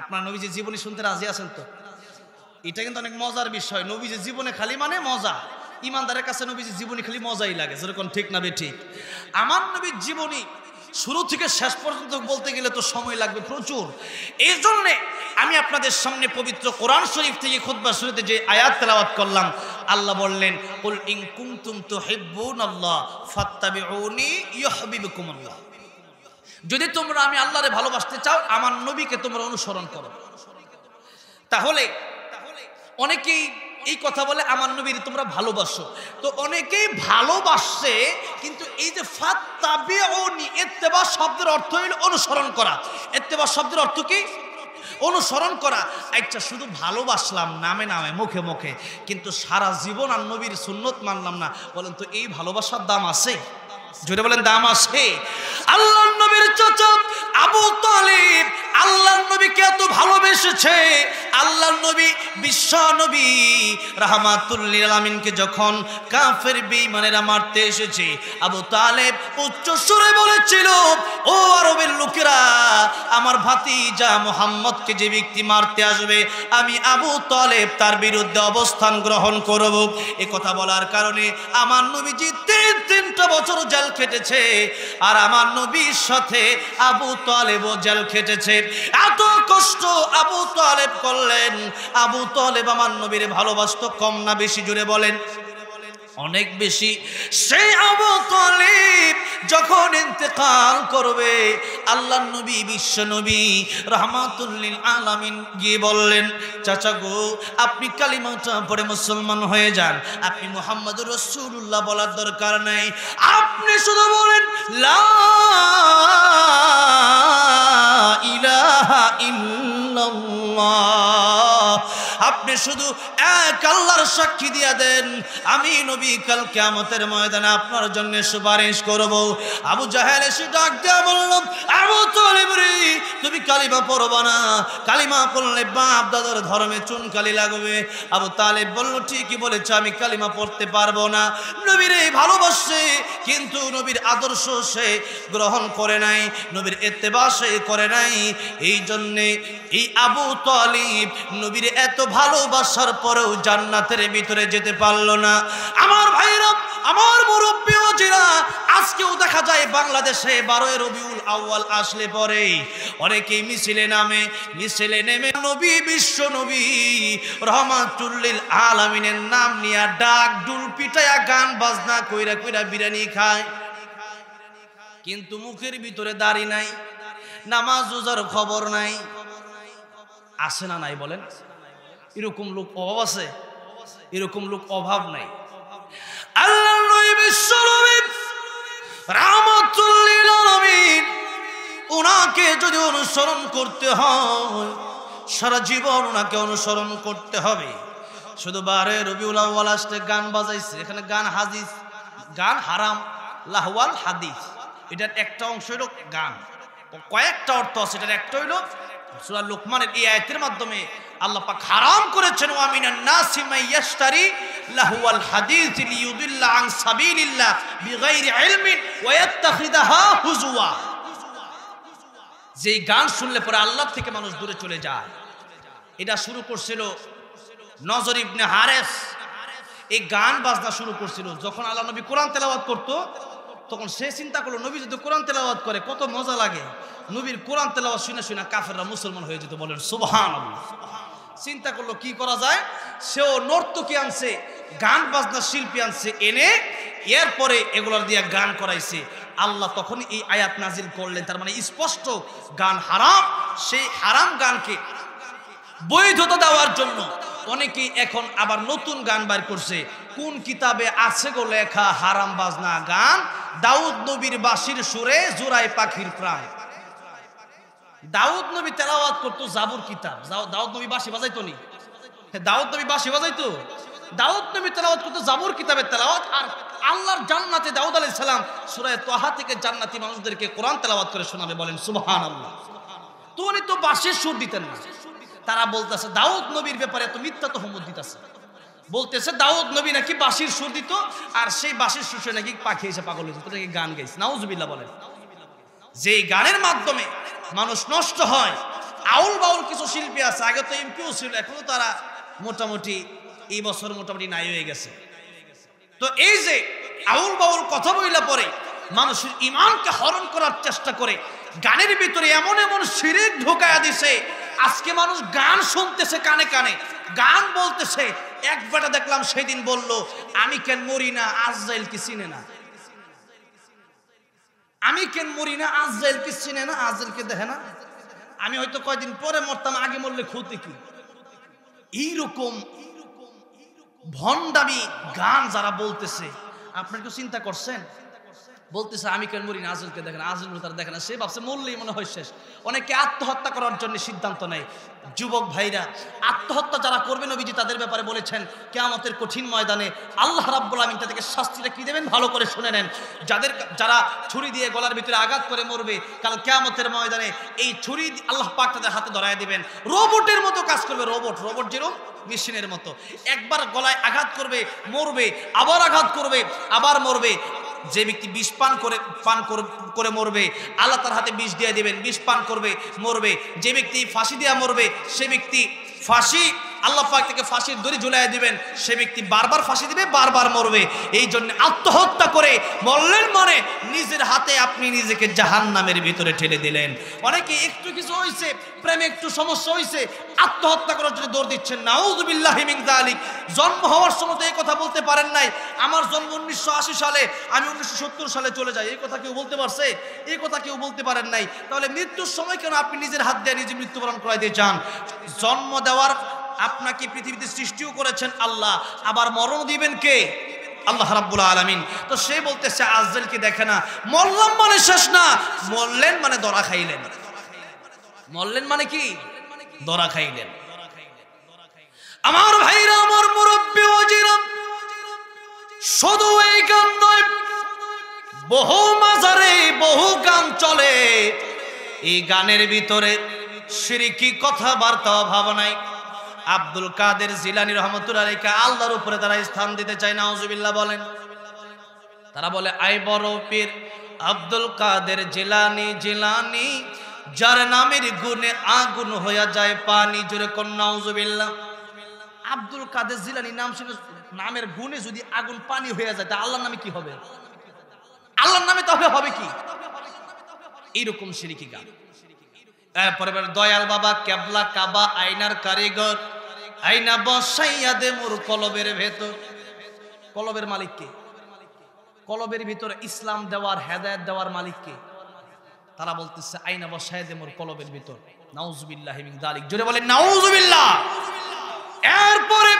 আপনার নবীজির জীবনী শুনতে রাজি আছেন তো? এটা কিন্তু অনেক মজার বিষয়। নবীজি জীবনে খালি মানে মজা। ইমানদারের কাছে নবীজি জীবনী খালি মজাই লাগে। যেরকম ঠিক না বে ঠিক। আমার নবীর জীবনী শুরু থেকে শেষ পর্যন্ত বলতে গেলে তো সময় লাগবে প্রচুর। এই জন্যে আমি আপনাদের সামনে পবিত্র কোরআন শরীফ থেকে খুতবা শুরুতে যে আয়াত তেলাওয়াত করলাম, আল্লাহ বললেন, কুল ইন কুনতুম তুহিব্বুনাল্লাহ ফাত্তাবিউনি ইউহিব্বুকুমুল্লাহ। যদি তোমরা আমি আল্লাহরে ভালোবাসতে চাও, আমার নবীকে তোমরা অনুসরণ করো। তাহলে অনেকেই এই কথা বলে, আমার নবীর তোমরা ভালোবাসো। তো অনেকেই ভালোবাসছে কিন্তু এই যে ফাত্তাবিউনি, ইত্তেবা শব্দের অর্থ হইল অনুসরণ করা। ইত্তেবা শব্দের অর্থ কি? অনুসরণ করা। আচ্ছা শুধু ভালোবাসলাম নামে নামে, মুখে মুখে, কিন্তু সারা জীবন আর নবীর সুন্নত মানলাম না। বলেন তো, এই ভালোবাসার দাম আছে? জোরে বলেন, দাম আছে। আল্লাহ নবীর চাচা আবু তালিব আল্লাহ নবীকে এত ভালোবেসেছে। আল্লাহ নবী বিশ্ব নবী রাহমাতুল্লিল যখন কাফের বেঈমানেরা মারতে এসেছে, আবু তালেব উচ্চ সুরে বলেছিল, ও আরবের লোকেরা, আমার ভাতিজা মোহাম্মদকে যে ব্যক্তি মারতে আসবে, আমি আবু তালেব তার বিরুদ্ধে অবস্থান গ্রহণ করব। এ কথা বলার কারণে আমার নবীজি তিন তিনটা বছর জেল খেটেছে, আর আমার নবীর সাথে আবু তালেবও জেল খেটেছে। এত কষ্ট আবু তালেব করলেন। আবু তালেব আমার নবীর ভালোবাসত কম না বেশি জুড়ে বলেন। অনেক বেশি। সেই আবু তালিব যখন ইন্তেকাল করবে আল্লাহ নবী, বিশ্ব নবী রহমাতুল্লিল আলামিন গিয়ে বললেন, চাচা গো, আপনি কালিমাটা পরে মুসলমান হয়ে যান। আপনি মোহাম্মদ রসুল্লাহ বলার দরকার নাই। আপনি শুধু বলেন, লা ইলাহা আপনি শুধু এক আল্লাহর সাক্ষী দিয়া দেন। আমি নবী কাল কিয়ামতের ময়দানে আপনার জন্য সুপারিশ করব। আবু জাহেল এসে ডাক দেয়া বলল, আবু তালিব রে তুমি কালিমা পড়বা না। কালিমা পড়লে বাপ দাদার ধর্মে চুন কালি লাগবে। আবু তালেব বলল, ঠিকই বলেছে, আমি কালিমা পড়তে পারব না। নবীর এই ভালোবাসে কিন্তু নবীর আদর্শ সে গ্রহণ করে নাই, নবীর এত্তেবা সে করে নাই। এই জন্যে এই আবু তালিব নবীর এত ভালোবাসার পরেও জান্নাতের ভিতরে যেতে পারল না। আমার ভাইরা আমার মুরব্বী জিরা আজকেও দেখা যায় বাংলাদেশে বারোই রবিউল আউয়াল আসলে পরে অনেকেই মিছিলে নামে, মিছিলে নেমে নবী, বিশ্ব নবী, রহমাতুল্লিল আলামিনের নাম নিয়া ডাক ডুল পিটায়া গান বাজনা কইরা কইরা বিরিয়ানি খায়। কিন্তু মুখের ভিতরে দাড়ি নাই, নামাজ রোজার খবর নাই। আছে না নাই বলেন? এরকম লোক অভাব আছে? এরকম লোক অভাব নাই। আল্লাহ ওনাকে যদি অনুসরণ করতে হয়, সারা জীবন ওনাকে অনুসরণ করতে হবে। শুধু বারে রবিউল আউ্বাল আসতে গান বাজাইছে, এখানে গান হাদিস, গান হারাম, লাহওয়াল হাদিস। এটার একটা অংশ হইল গান। কয়েকটা অর্থ আছে, এটার একটা হইল সূরা লোকমানের এই আয়াতের মাধ্যমে আল্লাহ পাক হারাম করেছেন, ওয়া মিনান নাসি মাই ইয়াশতারি লাহুয়াল হাদিস লিয়ুদিল্লা আন সাবিলিল্লাহ বিগাইরি ইলমিন ওয়া ইয়াত্তাখিদাহা হুজুয়া যেই গান শুনলে পরে আল্লাহ থেকে মানুষ দূরে চলে যায়। এটা শুরু করছিল নজর ইবনে হারেস। এই গান বাজনা শুরু করছিল যখন আল্লাহ নবী কোরআন তেলাওয়াত করতো তখন সে চিন্তা করল, নবী যদি কোরআন তেলাওয়াত করে, কত মজা লাগে। নবীর কোরআন তেলাওয়াত শুনে শুনে কাফেররা মুসলমান হয়ে যেত, বলেন সুবহান চিন্তা করল, কি করা যায়? সেও নর্তকী আনছে, গান বাজনা শিল্পী আনছে, এনে এরপরে এগুলোর দিয়ে গান করাইছে। আল্লাহ তখন এই আয়াত নাজিল করলেন, তার মানে স্পষ্ট গান হারাম, সেই হারাম গানকে বৈধতা দেওয়ার জন্য অনেকেই এখন আবার নতুন গান বার করছে। কোন কিতাবে আছে গো লেখা হারাম বাজনা গান? দাউদ নবীর বাসির সুরে জোড়ায় পাখির প্রাণ। দাউদ নবী তেলাওয়াত করতো জাবুর কিতাব। দাউদ নবী বাসি বাজাইতো নি? দাউদ নবী বাসি বাজাইতো? দাউদ নবী তেলাওয়াত করতো জাবুর কিতাবের তেলাওয়াত। আর আল্লাহর জান্নাতে দাউদ আলাইহিস সালাম সূরা তোহা থেকে জান্নাতি মানুষদেরকে কোরআন তেলাওয়াত করে শোনাবে বলেন, সুবহানাল্লাহ। তো উনি তো বাসের সুর দিতেন না। তারা বলতেছে, দাউদ নবীর ব্যাপারে এত মিথ্যা তো হমত দিতেছে। বলতেছে, দাউদ নবী নাকি বাসির সুর দিত, আর সেই বাসির সুর নাকি পাখি এসে পাগল হয়েছে। নাকি গান গাইছে? নাউজুবিল্লাহ বলেন। যেই গানের মাধ্যমে মানুষ নষ্ট হয়, আউল বাউল কিছু শিল্পী আছে, আগে তো এমপিও ছিল, এখনও তারা মোটামুটি এই বছর মোটামুটি নাই হয়ে গেছে। তো এই যে আউল বাউল কথা বইলা পরে মানুষের ইমানকে হরণ করার চেষ্টা করে, গানের ভিতরে এমন এমন সিরেক ঢোকায়া দিছে, আজকে মানুষ গান শুনতেছে কানে কানে, গান বলতেছে এক বেটা দেখলাম সেদিন বলল, আমি কেন মরি না আজরাইল কি চিনে না? আমি কেন মরি না আজরাইল কি চিনে না, আজরাইলকে দেখে না? আমি হয়তো কয়দিন পরে মরতাম, আগে মরলে ক্ষতি কি? এইরকম ভণ্ডামি, গান যারা বলতেছে, আপনার কেউ চিন্তা করছেন? বলতেছে, আমি কেন মরি না? দেখেন আজল তারা দেখে না। সে ভাবছে, মরলেই মনে হয় শেষ। অনেকে আত্মহত্যা করার জন্য সিদ্ধান্ত নেয়। যুবক ভাইরা, আত্মহত্যা যারা করবে নবীজি তাদের ব্যাপারে বলেছেন, কেয়ামতের কঠিন ময়দানে আল্লাহ রাব্বুল আমিন তাদেরকে শাস্তিটা কি দেবেন? ভালো করে শুনে নেন। যাদের, যারা ছুরি দিয়ে গলার ভিতরে আঘাত করে মরবে কাল কেয়ামতের ময়দানে এই ছুরি আল্লাহ পাক তাদের হাতে ধরায় দিবেন। রোবটের মতো কাজ করবে রোবট। রোবট যেরকম মেশিনের মতো। একবার গলায় আঘাত করবে, মরবে, আবার আঘাত করবে, আবার মরবে। যে ব্যক্তি বিষ পান করে পান করে মরবে, আল্লাহ তার হাতে বিষ দিয়ে দেবেন, বিষ পান করবে, মরবে। যে ব্যক্তি ফাঁসি দেওয়া মরবে, সে ব্যক্তি ফাঁসি আল্লাহ পাক থেকে ফাঁসির দড়ি ঝুলাই দিবেন। সে ব্যক্তি বারবার ফাঁসি দিবে, বারবার মরবে। এই জন্য আত্মহত্যা করে মরলেন মনে নিজের হাতে আপনি নিজেকে জাহান নামের ভিতরে ঠেলে দিলেন। অনেকে একটু কিছু হয়েছে প্রেমে একটু সমস্যা হয়েছে আত্মহত্যা করার জন্য দৌড় দিচ্ছেন। নাউজুবিল্লাহ মিন যালিক। জন্ম হওয়ার সময় তো এই কথা বলতে পারেন নাই। আমার জন্ম উনিশশো আশি সালে, আমি উনিশশো সত্তর সালে চলে যাই। এই কথা কেউ বলতে পারছে? এই কথা কেউ বলতে পারেন নাই। তাহলে মৃত্যুর সময় কেন আপনি নিজের হাত দিয়ে নিজে মৃত্যুবরণ করাই দিয়ে চান? জন্ম দেওয়ার আপনাকে পৃথিবীতে সৃষ্টিও করেছেন আল্লাহ। আবার মরণ দিবেন কে? আল্লাহ রাব্বুল আলামিন। তো সে বলতেছে, আজরাইলকে দেখে না। মরলাম মানে শেষ না। মরলেন মানে দরা খাইলেন। মরলেন মানে কি? দরা খাইলেন। আমার ভাইরা, আমার মুরব্বী ওজিরাম শুধু এই গান নয়, বহু মাজারে বহু গান চলে। এই গানের ভিতরে সিরিকি কথাবার্তা ভাবনাই আব্দুল কাদের জিলানি রহমতুল্লাহ আলাইকে আল্লাহর উপরে তারা স্থান দিতে চায়, নাউজুবিল্লাহ বলেন। তারা বলে, আই বড় পীর আব্দুল কাদের জিলানি জিলানি, যার নামের গুণে আগুন হইয়া যায়, পানি জোরে কন্যাউজুবিল্লাহ আব্দুল কাদের জিলানি নাম শুনে নামের গুণে যদি আগুন, পানি হয়ে যায়, তা আল্লাহর নামে কি হবে? আল্লাহর নামে তবে হবে কি? এইরকম সিরিকি গান। এরপরে দয়াল বাবা, কেবলা, কাবা আইনার কারিগর আইনা বসাইয়া দে মোর কলবের ভেতর। কলবের মালিক কে? কলবের ভিতরে ইসলাম দেওয়ার, হেদায়েত দেওয়ার মালিক কে? তারা বলতেছে, আইনা বসাই দে মোর কলবের ভিতর। নাউজুবিল্লাহ দালিক। জোরে বলে নাউজুবিল্লাহ! এরপরে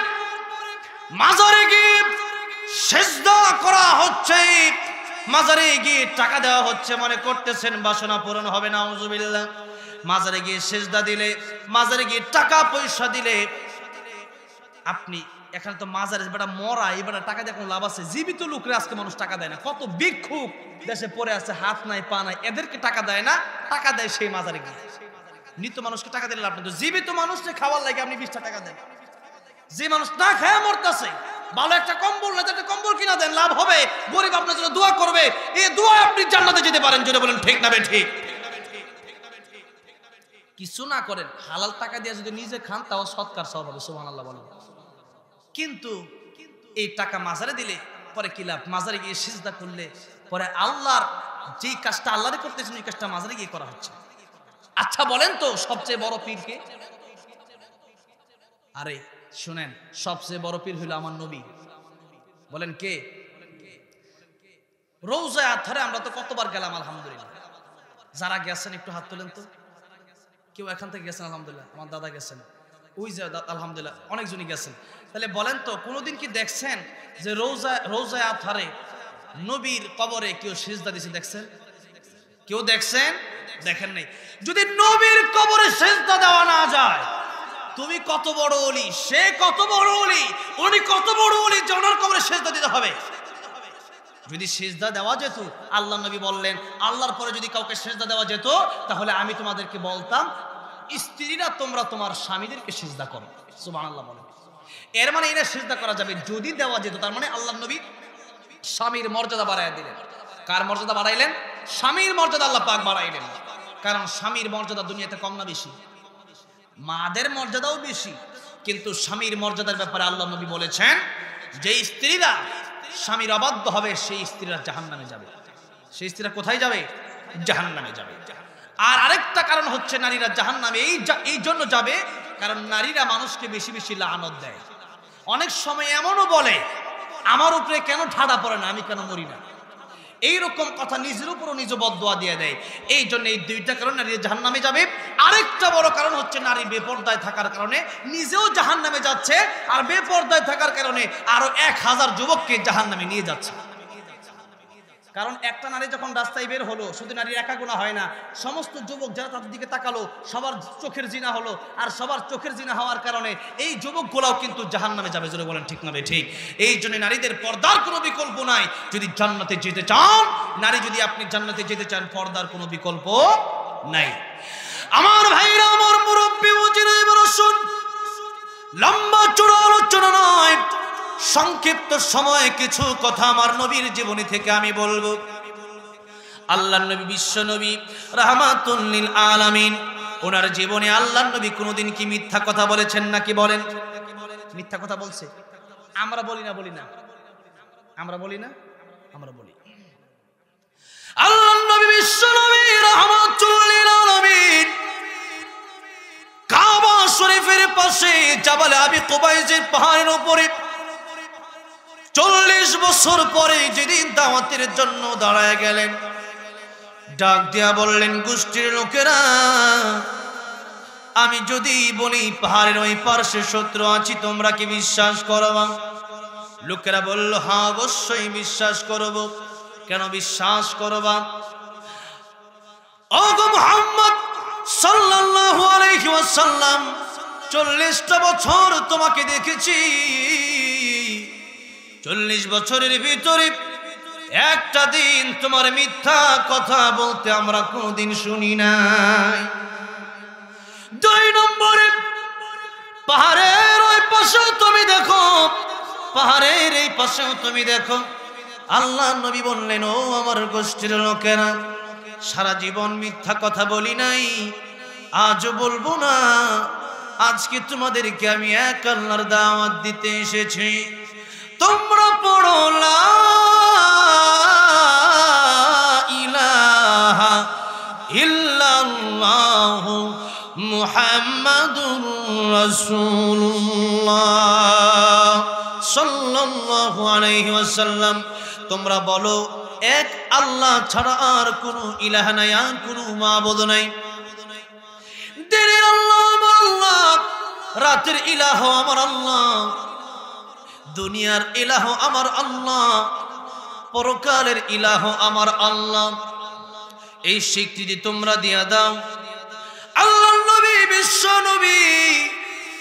মাজারে গিয়ে সেজদা করা হচ্ছে। মাজারে গিয়ে টাকা দেওয়া হচ্ছে, মনে করতেছেন, বাসনা পূরণ হবে, নাউজুবিল্লাহ। মাজারে গিয়ে সেজদা দিলে, মাজারে গিয়ে টাকা পয়সা দিলে আপনি এখানে তো মাজারে বেটা মরা, এই বেটা টাকা দিয়ে কোনো লাভ আছে? জীবিত লোকরে আজকে মানুষ টাকা দেয় না। কত ভিক্ষুক দেশে পড়ে আছে, হাত নাই, পা নাই, এদেরকে টাকা দেয় না, টাকা দেয় সেই মাজারে গিয়ে। মৃত মানুষকে টাকা দিলে লাভ তো জীবিত মানুষকে খাওয়ার লাগে, আপনি বিশটা টাকা দেন। যে মানুষ না খায় মরতেছে, ভালো একটা কম্বল না একটা কম্বল কিনা দেন, লাভ হবে। গরিব আপনার জন্য দোয়া করবে। এই দোয়া আপনি জান্নাতে যেতে পারেন যদি বলেন, ঠিক না ঠিক? কিছু না করেন, হালাল টাকা দিয়ে যদি নিজে খান, তাও সৎকার সব হবে সুবহান আল্লাহ বলেন। কিন্তু এই টাকা মাজারে দিলে পরে কি লাভ? মাজারে গিয়ে সিজদা করলে পরে আল্লাহর যেই কাজটা আল্লাহরে করতেছেন, ওই কাজটা মাজারে গিয়ে করা হচ্ছে। আচ্ছা বলেন তো সবচেয়ে বড় পীরকে আরে, শুনেন, সবচেয়ে বড় পীর হইল আমার নবী। বলেন কে? রৌজায় আথারে আমরা তো কতবার গেলাম, আলহামদুলিল্লাহ। যারা গেছেন, একটু হাত তোলেন তো। কেউ এখান থেকে গেছেন, আলহামদুলিল্লাহ। আমার দাদা গেছেন। ওই যে, আলহামদুলিল্লাহ, অনেকজনই গেছেন। তাহলে বলেন তো, কোনোদিন কি দেখছেন যে রৌজা, রৌজায় আথারে নবীর কবরে কেউ সিজদা দিছে দেখছেন? কেউ দেখছেন? দেখেন নাই। যদি নবীর কবরে সেজদা দেওয়া না যায়, তুমি কত বড় অলি? সে কত বড় অলি? উনি কত বড় অলি যে ওনার কবরে সেজদা দিতে হবে? যদি সেজদা দেওয়া যেত, আল্লাহ নবী বললেন, আল্লাহর পরে যদি কাউকে সেজদা দেওয়া যেত, তাহলে আমি তোমাদেরকে বলতাম, স্ত্রীরা তোমরা তোমার স্বামীদেরকে সেজদা করো। সুবহানাল্লাহ বলেন। এর মানে এটা সেজদা করা যাবে। যদি দেওয়া যেত, তার মানে আল্লাহ নবী স্বামীর মর্যাদা বাড়াই দিলেন। কার মর্যাদা বাড়াইলেন? স্বামীর মর্যাদা আল্লাহ পাক বাড়াইলেন। কারণ স্বামীর মর্যাদা দুনিয়াতে কম না বেশি। মাদের মর্যাদাও বেশি। কিন্তু স্বামীর মর্যাদার ব্যাপারে আল্লাহ নবী বলেছেন যে স্ত্রীরা স্বামীর অবাধ্য হবে, সেই স্ত্রীরা জাহান নামে যাবে। সেই স্ত্রীরা কোথায় যাবে? জাহান নামে যাবে। আর আরেকটা কারণ হচ্ছে, নারীরা জাহান নামে এই এই জন্য যাবে কারণ নারীরা মানুষকে বেশি বেশি লানত দেয়। অনেক সময় এমনও বলে, আমার উপরে কেন ঠাডা পড়ে না? আমি কেন মরি না? এইরকম কথা নিজের উপরও নিজ বদোয়া দিয়ে দেয়। এই জন্য এই দুইটা কারণ নারী জাহান নামে যাবে। আরেকটা বড় কারণ হচ্ছে নারী বেপর্দায় থাকার কারণে নিজেও জাহান নামে যাচ্ছে, আর বেপর্দায় থাকার কারণে আরও এক হাজার যুবককে জাহান নামে নিয়ে যাচ্ছে। কারণ একটা নারী যখন রাস্তায় বের হলো, শুধু নারীর একা গুণা হয় না, সমস্ত যুবক যারা তাদের দিকে তাকালো, সবার চোখের জিনা হলো। আর সবার চোখের জিনা হওয়ার কারণে এই যুবকগুলাও কিন্তু জাহান নামে যাবে, জোরে বলেন ঠিক না ঠিক। এই জন্য নারীদের পর্দার কোনো বিকল্প নাই। যদি জান্নাতে যেতে চান, নারী যদি আপনি জান্নাতে যেতে চান, পর্দার কোনো বিকল্প নাই। আমার ভাইরা, আমার মুরব্বী শুন লম্বা চূড়া আলোচনা নয়। সংক্ষিপ্ত সময়ে কিছু কথা আমার নবীর জীবনী থেকে আমি বলব। আল্লাহ নবী, বিশ্ব নবী রাহমাতুল্লিল আলামিন। ওনার জীবনে আল্লাহ নবী কোনোদিন কি মিথ্যা কথা বলেছেন নাকি বলেন? মিথ্যা কথা বলছে? আমরা বলি না বলি না। আমরা বলি না, আমরা বলি। আল্লাহ নবী, বিশ্ব নবী রাহমাতুল্লিল আলামিন। কাবা শরীফের পাশে জাবাল আবি কুবাইজের পাহাড়ের উপরে চল্লিশ বছর পরে যেদিন দাওয়াতের জন্য দাঁড়ায় গেলেন, ডাক দিয়া বললেন, গোষ্ঠীর লোকেরা, আমি যদি বলি পাহাড়ের ওই পার্শ্বে শত্রু আছি, তোমরা কি বিশ্বাস করবা লোকেরা বলল হ্যাঁ অবশ্যই বিশ্বাস করব। কেন বিশ্বাস করবা চল্লিশটা বছর তোমাকে দেখেছি। চল্লিশ বছরের ভিতরে একটা দিন তোমার মিথ্যা কথা বলতে আমরা কোনোদিন শুনি নাই। দুই নম্বরে, পাহাড়ের ওই পাশেও তুমি দেখো, পাহাড়ের এই পাশেও তুমি দেখো। আল্লাহ নবী বললেন, ও আমার গোষ্ঠীর লোকেরা, সারা জীবন মিথ্যা কথা বলি নাই, আজও বলব না। আজকে তোমাদেরকে আমি এক আল্লাহর দাওয়াত দিতে এসেছি। তোমরা পড়ো, লা ইলাহা ইল্লাল্লাহু মুহাম্মাদুর রাসূলুল্লাহ সাল্লাল্লাহু আলাইহি ওয়াসাল্লাম। তোমরা বলো, এক আল্লাহ ছাড়া আর কোনো ইলাহ নাই, আর কোনো মাবুদ নাই। দিনের আল্লাহ আমার আল্লাহ, রাতের ইলাহ আমার আল্লাহ। দুনিয়ার ইলাহ আমার আল্লাহ, পরকালের ইলাহ আমার আল্লাহ। এই স্বীকৃতি তোমরা দিয়া দাও। আল্লাহ নবী, বিশ্ব নবী,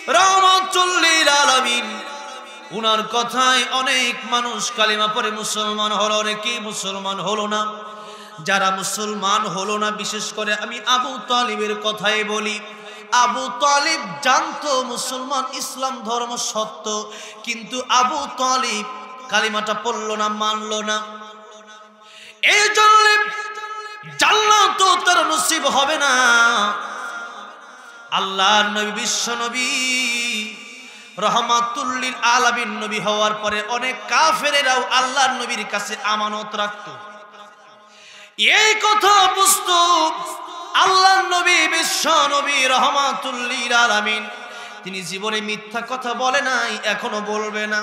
রহমতুল্লিল আলামিন। উনার কথায় অনেক মানুষ কালিমা পরে মুসলমান হলো অনেকেই মুসলমান হলো না। যারা মুসলমান হলো না, বিশেষ করে আমি আবু তালিবের কথাই বলি। আবু তালিব জানতো মুসলমান ইসলাম ধর্ম সত্য, কিন্তু আবু তালিব কালিমাটা পড়ল না, মানল না। এই জন্য তো তার নসিব হবে না। আল্লাহ নবী, বিশ্ব নবী, রহমাতুল্লিল আলামিন নবী হওয়ার পরে অনেক কাফেরেরাও আল্লাহর নবীর কাছে আমানত রাখত। এই কথা বুঝত আল্লাহ নবী, বিশ্ব নবী রহমাতুল্লিল আলামিন। তিনি জীবনে মিথ্যা কথা বলে নাই, এখনও বলবে না।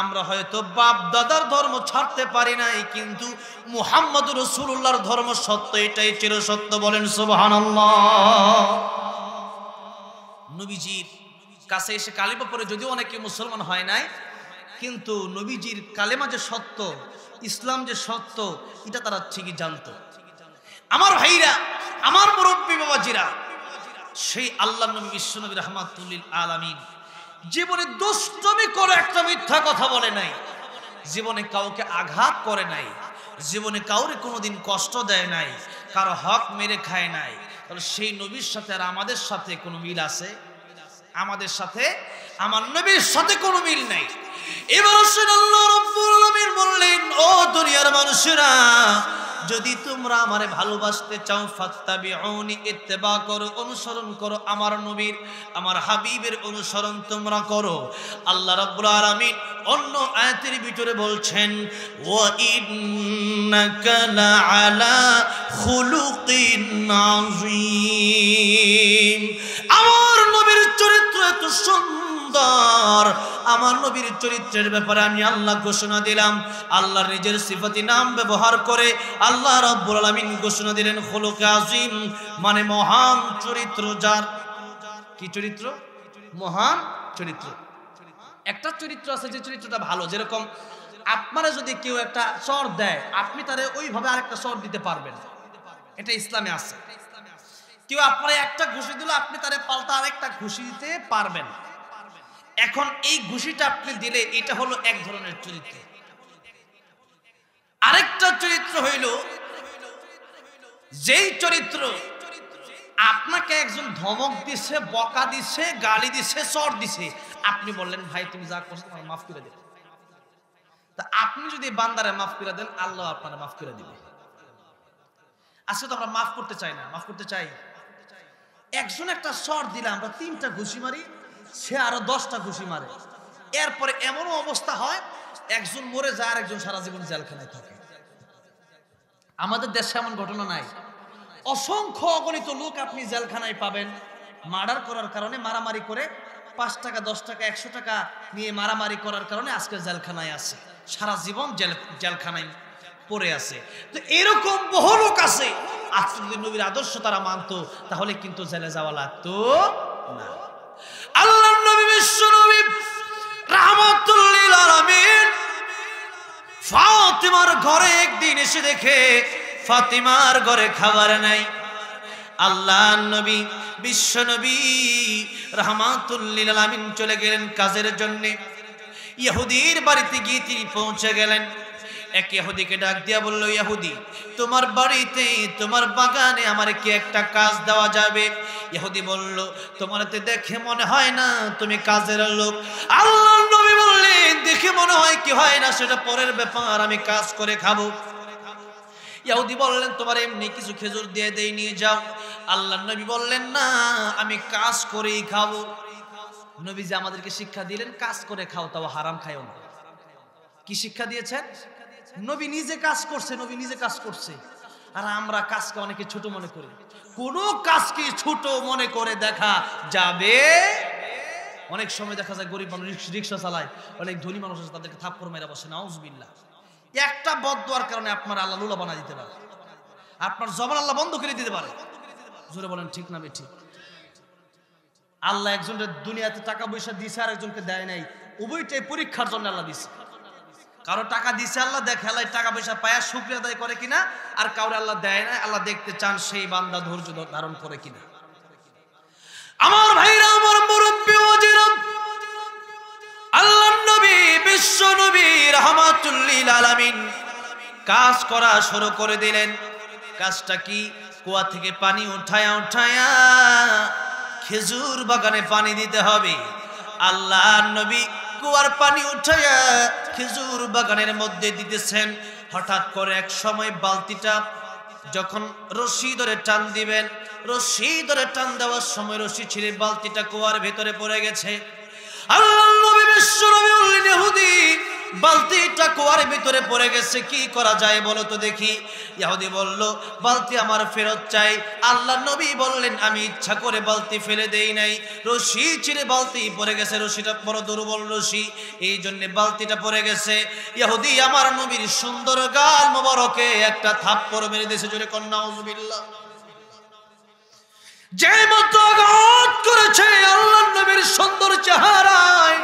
আমরা হয়তো বাপ দাদার ধর্ম ছাড়তে পারি নাই, কিন্তু মুহাম্মদ রসুল্লাহর ধর্ম সত্য, এটাই চির সত্য। বলেন, সুবহানাল্লাহ। নবীজির কাছে এসে কালিমা পরে যদিও অনেকে মুসলমান হয় নাই, কিন্তু নবীজির কালেমা যে সত্য, ইসলাম যে সত্য, এটা তারা ঠিকই জানতো। আমার ভাইরা, আমার মুরব্বী বাবাজিরা, সেই আল্লাহ নবী বিশ্বনবী রহমাতুল্লিল আলামিন জীবনে দুষ্টমি করে একটা মিথ্যা কথা বলে নাই। জীবনে কাউকে আঘাত করে নাই। জীবনে কাউরে কোনোদিন কষ্ট দেয় নাই, কারও হক মেরে খায় নাই। তাহলে সেই নবীর সাথে আর আমাদের সাথে কোনো মিল আছে? আমাদের সাথে, আমার নবীর সাথে কোনো মিল নাই। এবার বললেন, ও দুনিয়ার মানুষেরা যদি তোমরা আমারে ভালোবাসতে চাও, ফাত্তাবিউনি, ইত্তেবা করো, অনুসরণ করো, আমার নবীর, আমার হাবিবের অনুসরণ তোমরা করো। আল্লাহ রাব্বুল আলামিন অন্য আয়াতের ভিতরে বলছেন, ওয়া ইন্নাকা লাআলা খুলুকিন আযীম। আমার নবীর চরিত্র এত সুন্দর। আমার নবীর চরিত্রের ব্যাপারে আমি আল্লাহ ঘোষণা দিলাম। আল্লাহর নিজের সিফাতি নাম ব্যবহার করে আল্লাহ রব্বুল আলামিন ঘোষণা দিলেন, খুলুকে আজিম মানে মহান চরিত্র যার। কি চরিত্র? মহান চরিত্র। একটা চরিত্র আছে যে চরিত্রটা ভালো, যেরকম আপনারা যদি কেউ একটা চর দেয়, আপনি তারে ওইভাবে আরেকটা চর দিতে পারবেন। এটা ইসলামে আছে। কেউ আপনারা একটা ঘুষি দিল, আপনি তারে পাল্টা আরেকটা ঘুষি দিতে পারবেন। এখন এই ঘুষিটা আপনি দিলে এটা হলো এক ধরনের চরিত্র। আরেকটা চরিত্র হইল, যেই চরিত্র আপনাকে একজন ধমক দিছে, বকা দিছে, গালি দিছে, চর দিছে। আপনি বললেন, ভাই, তুমি যা করছ তোমার মাফ করে দেবে তা আপনি যদি বান্দারে মাফ করে দেন, আল্লাহ আপনারা মাফ করে দিবে। আজকে তো আমরা মাফ করতে চাই না, মাফ করতে চাই। একজন একটা শট দিলে আমরা তিনটা ঘুষি মারি সে আরও দশটা ঘুষি মারে। এরপরে এমনও অবস্থা হয়, একজন মরে যায় আর একজন সারা জীবন জেলখানায় থাকে। আমাদের দেশে এমন ঘটনা নাই। অসংখ্য অগণিত লোক আপনি জেলখানায় পাবেন। মার্ডার করার কারণে মারামারি করে পাঁচ টাকা, দশ টাকা, একশো টাকা নিয়ে মারামারি করার কারণে আজকে জেলখানায় আছে। সারা জীবন জেল, জেলখানায় পড়ে আছে। তো এরকম বহু লোক আছে। আজকে যদি নবীর আদর্শ তারা মানতো, তাহলে কিন্তু জেলে যাওয়া লাগতো না। আল্লাহ নবী, বিশ্ব নবী ফাতিমার ঘরে একদিন এসে দেখে ফাতিমার ঘরে খাবার নাই। আল্লাহ নবী, বিশ্ব নবী, রহমাতুল্লিল চলে গেলেন কাজের জন্যে। ইহুদির বাড়িতে গিয়ে তিনি পৌঁছে গেলেন। এক ইহুদিকে ডাক দিয়া বলল, ইহুদি, তোমার বাড়িতে, তোমার বাগানে আমার কি একটা কাজ দেওয়া যাবে? ইহুদি বলল, তোমারতে দেখে মনে হয় না তুমি কাজের লোক। আল্লাহ নবী বললেন, দেখে মনে হয় কি হয় না, সেটা পরের ব্যাপার, আমি কাজ করে খাব। ইহুদি বললেন, তোমার এমনি কিছু খেজুর দিয়ে দেই, নিয়ে যাও। আল্লাহ নবী বললেন, না, আমি কাজ করেই খাব। নবী যে আমাদেরকে শিক্ষা দিলেন, কাজ করে খাও, তাও হারাম খাইও না। কি শিক্ষা দিয়েছেন? নবী নিজে কাজ করছে, নবী নিজে কাজ করছে। আর আমরা কাজকে অনেকে ছোট মনে করি। কোন কাজকে ছোট মনে করে দেখা যাবে? অনেক সময় দেখা যায় গরিব মানুষ রিক্সা চালায়। অনেক ধনী মানুষ আছে, তাদেরকে থাপ্পড় মেরা বসে। নাউজবিল্লা একটা বদোয়ার কারণে আপনার আল্লাহ লুলা বানা দিতে পারে। আপনার জবান আল্লাহ বন্ধ করে দিতে পারে। জোরে বলেন, ঠিক না ঠিক আল্লাহ একজনের দুনিয়াতে টাকা পয়সা দিছে আর একজনকে দেয় নাই। উভয়টাই পরীক্ষার জন্য আল্লাহ দিছে। কারও টাকা দিছে আল্লাহ, দেখে আল্লাহ টাকা পয়সা পায়া শুক্রিয়া আদায় করে কিনা, আর কাউরে আল্লাহ দেয় না আল্লাহ দেখতে চান সেই বান্দা ধৈর্য ধারণ করে কিনা। আমার ভাইরা, আমার মুরব্বী আল্লাহ নবী, বিশ্ব নবী, রহমাতুল্লিল আলামিন কাজ করা শুরু করে দিলেন। কাজটা কি? কুয়া থেকে পানি উঠায়া উঠায়া খেজুর বাগানে পানি দিতে হবে। আল্লাহ নবী কুয়ার পানি উঠাইয়া খেজুর বাগানের মধ্যে দিতেছেন। হঠাৎ করে এক সময় বালতিটা যখন রশি ধরে টান দিবেন, রশি ধরে টান দেওয়ার সময় রশি ছিঁড়ে বালতিটা কুয়ার ভেতরে পড়ে গেছে। আল্লাহ বালতিটা কুয়ার ভিতরে পড়ে গেছে, কি করা যায় বলো তো দেখি। ইহুদি বলল, বালতি আমার ফেরত চাই। আল্লাহ নবী বললেন, আমি ইচ্ছা করে বালতি ফেলে দেই নাই। রশি ছিঁড়ে বালতি পড়ে গেছে, রশিটা বড় দুর্বল রশি, এই জন্য বালতিটা পড়ে গেছে। ইহুদি আমার নবীর সুন্দর গাল মোবারকে একটা থাপ্পড় মেরে দিয়েছে, জোরে কন্যা উজবিল্লাহ যে মতো আঘাত করেছে আল্লাহ নবীর সুন্দর চেহারায়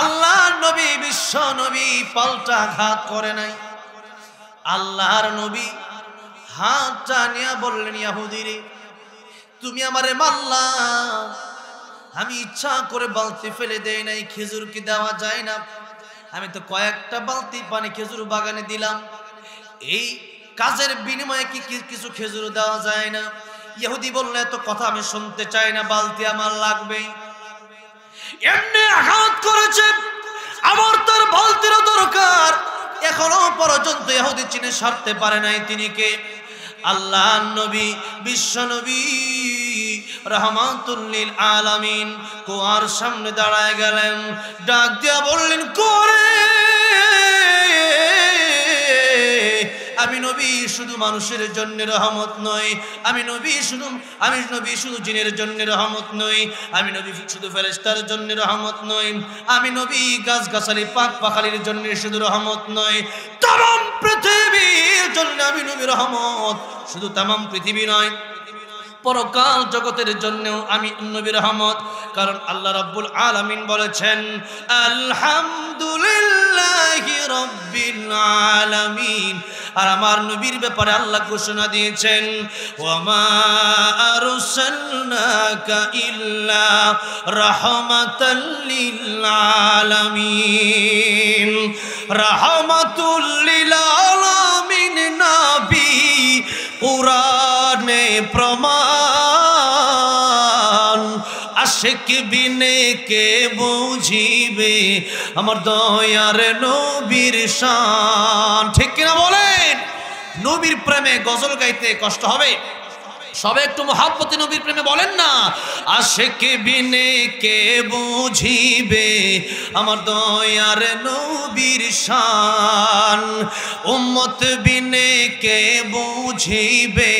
আল্লাহ নবী, বিশ্ব নবী পাল্টা ঘাত করে নাই। আল্লাহর নবী হাত টানিয়া বললেন, ইয়াহুদিরে, তুমি আমারে মাল্লা আমি ইচ্ছা করে বালতি ফেলে দেই নাই, খেজুর কি দেওয়া যায় না? আমি তো কয়েকটা বালতি পানি খেজুর বাগানে দিলাম। এই কাজের বিনিময়ে কি কিছু খেজুর দেওয়া যায় না? ইহুদি বললে, এত কথা আমি শুনতে চাই না, বালতি আমার লাগবে এমনি আঘাত করেছে। আমার তার বালতিরও দরকার। এখনও পর্যন্ত পর্যন্ত ইহুদি চিনে সারতে পারে নাই তিনি কে? আল্লাহ নবী, বিশ্ব নবী, রহমাতুল্লিল আলামিন কুয়ার সামনে দাঁড়ায় গেলেন। ডাক দিয়া বললেন করে আমি নবী শুধু মানুষের জন্য রহমত নই। আমি নবী শুধু আমি নবী শুধু জিনের জন্য রহমত নই। আমি নবী শুধু ফেরেস্তার জন্য রহমত নই। আমি নবী গাছ গাছালি পাক পাখালির জন্য শুধু রহমত নই। তাম পৃথিবীর জন্য আমি নবী রহমত। শুধু তাম পৃথিবী নয়, পরকাল জগতের জন্যও আমি নবী রহমত। কারণ আল্লাহ রাব্বুল আলামিন বলেছেন, আলহামদুলিল্লাহি আর আমার নবীর ব্যাপারে আল্লাহ ঘোষণা দিয়েছেন প্রমাণ আশেক বিনে কে বুঝিবে? আমার দয়ার নবীর শান। ঠিক কিনা বলেন? নবীর প্রেমে গজল গাইতে কষ্ট হবে? সবে একটু মহাব্বতী নবীর প্রেমে বলেন না, আশেক বিনে কে বুঝিবে আমার দয়ার নবীর শান? উম্মত বিনে কে বুঝিবে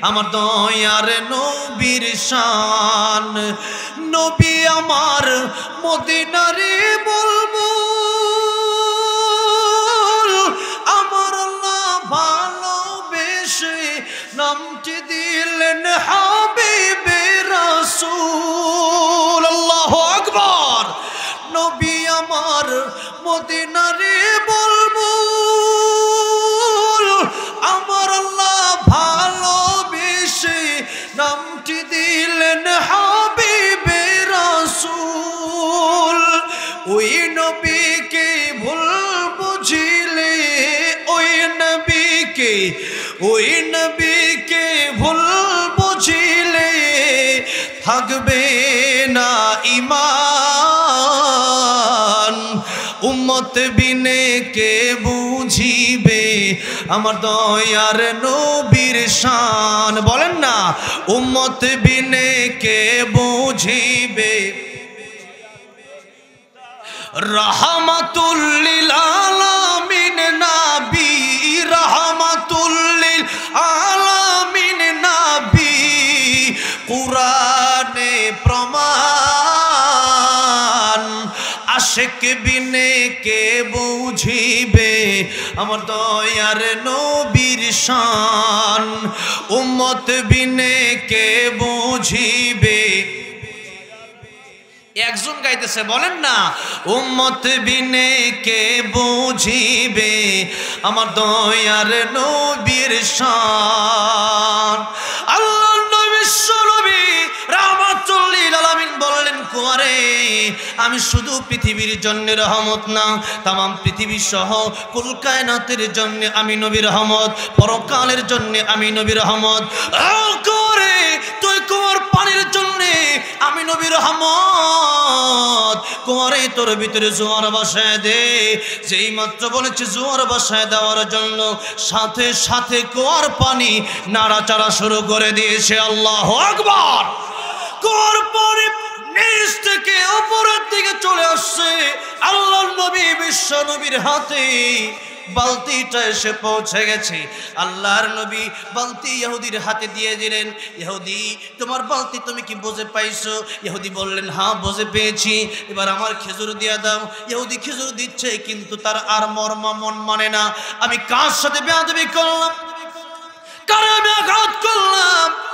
আমার দয়ার নবীর শান? নবী আমার মদিনারে বলব বিনে কে বুঝিবে? আমার দয়ার নবীর শান। বলেন না উম্মত বিনে কে বুঝিবে? রহমাতুল্লিল বুঝিবে আমার দয়ার নবীর শান। উম্মত বিনে কে বুঝিবে? একজন গাইতেছে, বলেন না। উম্মত বিনে কে বুঝিবে? আমার দয়ার নবীর শান। আল্লাহ নবী বিশ্ব নবী রাহমাতুল্লিল আলামিন বললেন, কুয়ারে, আমি শুধু পৃথিবীর জন্য রহমত না তাম পৃথিবী সহ কুল কায়নাতের জন্য আমি নবী রহমত, পরকালের জন্য আমি নবী রহমত। তুই কুয়ার পানির জন্য আমি রহমত। কুয়ারে, তোর ভিতরে জোয়ার বসায় দে। যেই মাত্র বলেছে জোয়ার বসায় দেওয়ার জন্য সাথে সাথে কুয়ার পানি নাড়াচাড়া শুরু করে দিয়েছে আল্লাহ আকবার। কুয়ার পানি থেকে উপরের দিকে চলে আসছে আল্লাহ নবী, বিশ্ব নবীর হাতে। বালতিটা এসে পৌঁছে গেছে। আল্লাহর নবী বালতি ইহুদির হাতে দিয়ে দিলেন। ইহুদি, তোমার বালতি তুমি কি বুঝে পাইছো? ইহুদি বললেন হ্যাঁ বুঝে পেয়েছি। এবার আমার খেজুর দিয়ে দাও। ইহুদি খেজুর দিচ্ছে, কিন্তু তার আর মর্মা মন মানে না। আমি কার সাথে বেয়াদবি করলাম? কারণ আঘাত করলাম?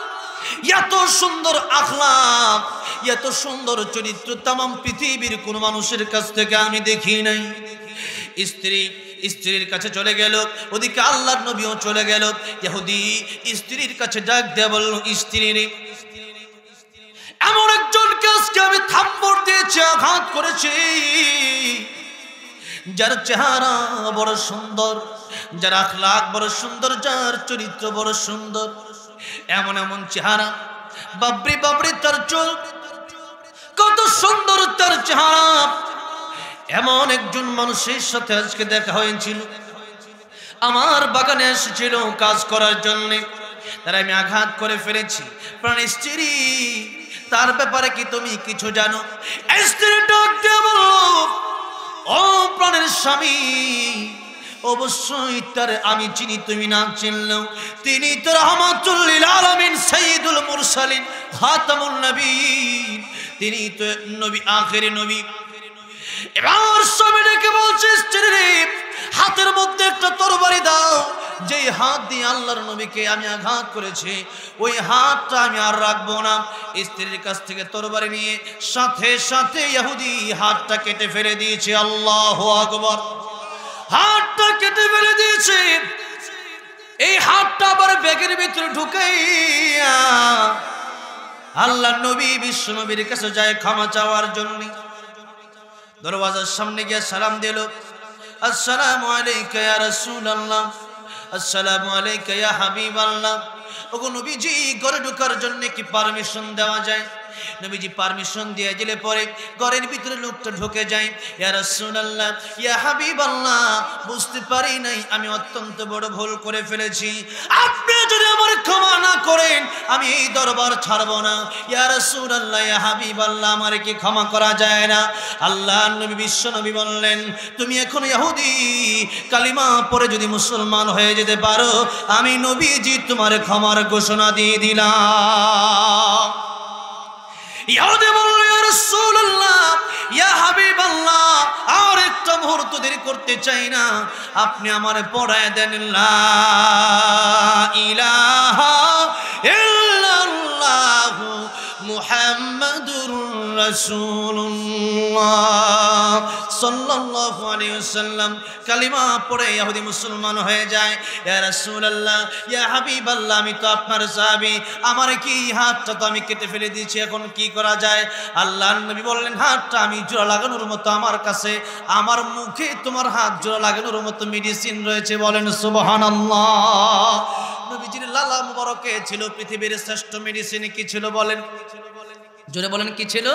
এত সুন্দর আখলাম এত সুন্দর চরিত্র তাম পৃথিবীর কোন মানুষের কাছ থেকে আমি দেখি নাই। স্ত্রী, স্ত্রীর কাছে চলে গেল, ওদিকে আল্লাহর নবীও চলে গেল। ইহুদি, স্ত্রীর কাছে ডাক দেয়া বলল, স্ত্রী রে, এমন একজন আজকে আমি থাপ্পড় দিয়েছি, আঘাত করেছি। যার চেহারা বড় সুন্দর, যার আখলাখ বড় সুন্দর, যার চরিত্র বড় সুন্দর এমন এমন চেহারা। বাবরি বাবরি তার চোখ। কত সুন্দর তার চেহারা। এমন একজন মানুষের সাথে আজকে দেখা হয়েছিল। আমার বাগানে এসেছিল কাজ করার জন্যে। তারা আমি আঘাত করে ফেলেছি। প্রাণ স্ত্রী, তার ব্যাপারে কি তুমি কিছু জানো? স্ত্রী ডাক দিয়ে বলল, ও প্রাণের স্বামী অবশ্যই তার আমি চিনি তুমি না চিনলেও তিনি তো রহমাতুল্লিল আলামিন সাইয়্যিদুল মুরসালিন খাতামুন নবীন। তিনি তো নবী আখেরি নবী। এবার স্বামী ডেকে বলছে স্ত্রী রে, হাতের মধ্যে একটা তরবারি দাও। যেই হাত দিয়ে আল্লাহর নবীকে আমি আঘাত করেছি ওই হাতটা আমি আর রাখব না। স্ত্রীর কাছ থেকে তরবারি নিয়ে সাথে সাথে ইহুদি হাতটা কেটে ফেলে দিয়েছে। আল্লাহ আকবর। হাতটা কেটে ফেলে দিয়েছে। এই হাতটা আবার ব্যাগের ভিতরে ঢুকাইয়া আল্লাহ নবী, বিশ্ব নবীর কাছে যায় ক্ষমা চাওয়ার জন্য। দরওয়াজার সামনে গিয়ে সালাম দিল। আসসালামু আলাইকা ইয়া রাসূলুল্লাহ। আসসালামু আলাইকা ইয়া হাবিবাল্লাহ। ওগো নবীজি, ঘরে ঢোকার জন্য কি পারমিশন দেওয়া যায়? নবীজি পারমিশন দিয়ে দিলে পরে ঘরের ভিতরে লোকটা ঢুকে যায়। ইয়া রাসূলুল্লাহ, ইয়া হাবিবাল্লাহ, বুঝতে পারি নাই, আমি অত্যন্ত বড় ভুল করে ফেলেছি। আপনি যদি আমার ক্ষমা না করেন, আমি এই দরবার ছাড়ব না। ইয়া রাসূলুল্লাহ, ইয়া হাবিবাল্লাহ, আমারে কি ক্ষমা করা যায় না? আল্লাহ নবী, বিশ্ব নবী বললেন, তুমি এখন ইহুদি, কালিমা পরে যদি মুসলমান হয়ে যেতে পারো, আমি নবীজি তোমার ক্ষমার ঘোষণা দিয়ে দিলাম। ইহুদি বলল, ইয়া রাসূলুল্লাহ, ইয়া হাবিবাল্লাহ আর একটা মুহূর্ত দেরি করতে চাই না। আপনি আমারে পড়ায় দেন, লা ইলাহা ইল্লাল্লাহু মুহাম্মাদুর রাসূলুল্লাহ সাল্লাল্লাহু আলাইহি ওয়াসাল্লাম কালিমা পড়ে ইহুদি মুসলমান হয়ে যায়। ইয়া রাসূলুল্লাহ, ইয়া হাবিবাল্লাহ, আমি তো আপনার সাহাবী, আমার কি হাতটা তো আমি কেটে ফেলে দিয়েছি, এখন কি করা যায়? আল্লাহর নবী বললেন, হাতটা আমি জোড়া লাগানোর মতো আমার কাছে, আমার মুখে তোমার হাত জোড়া লাগানোর মতো মেডিসিন রয়েছে, বলেন সুবহানাল্লাহ। নবীজির লালা মুবারকে ছিল পৃথিবীর শ্রেষ্ঠ মেডিসিন কি ছিল বলেন? জোরে বলেন, কি ছিল?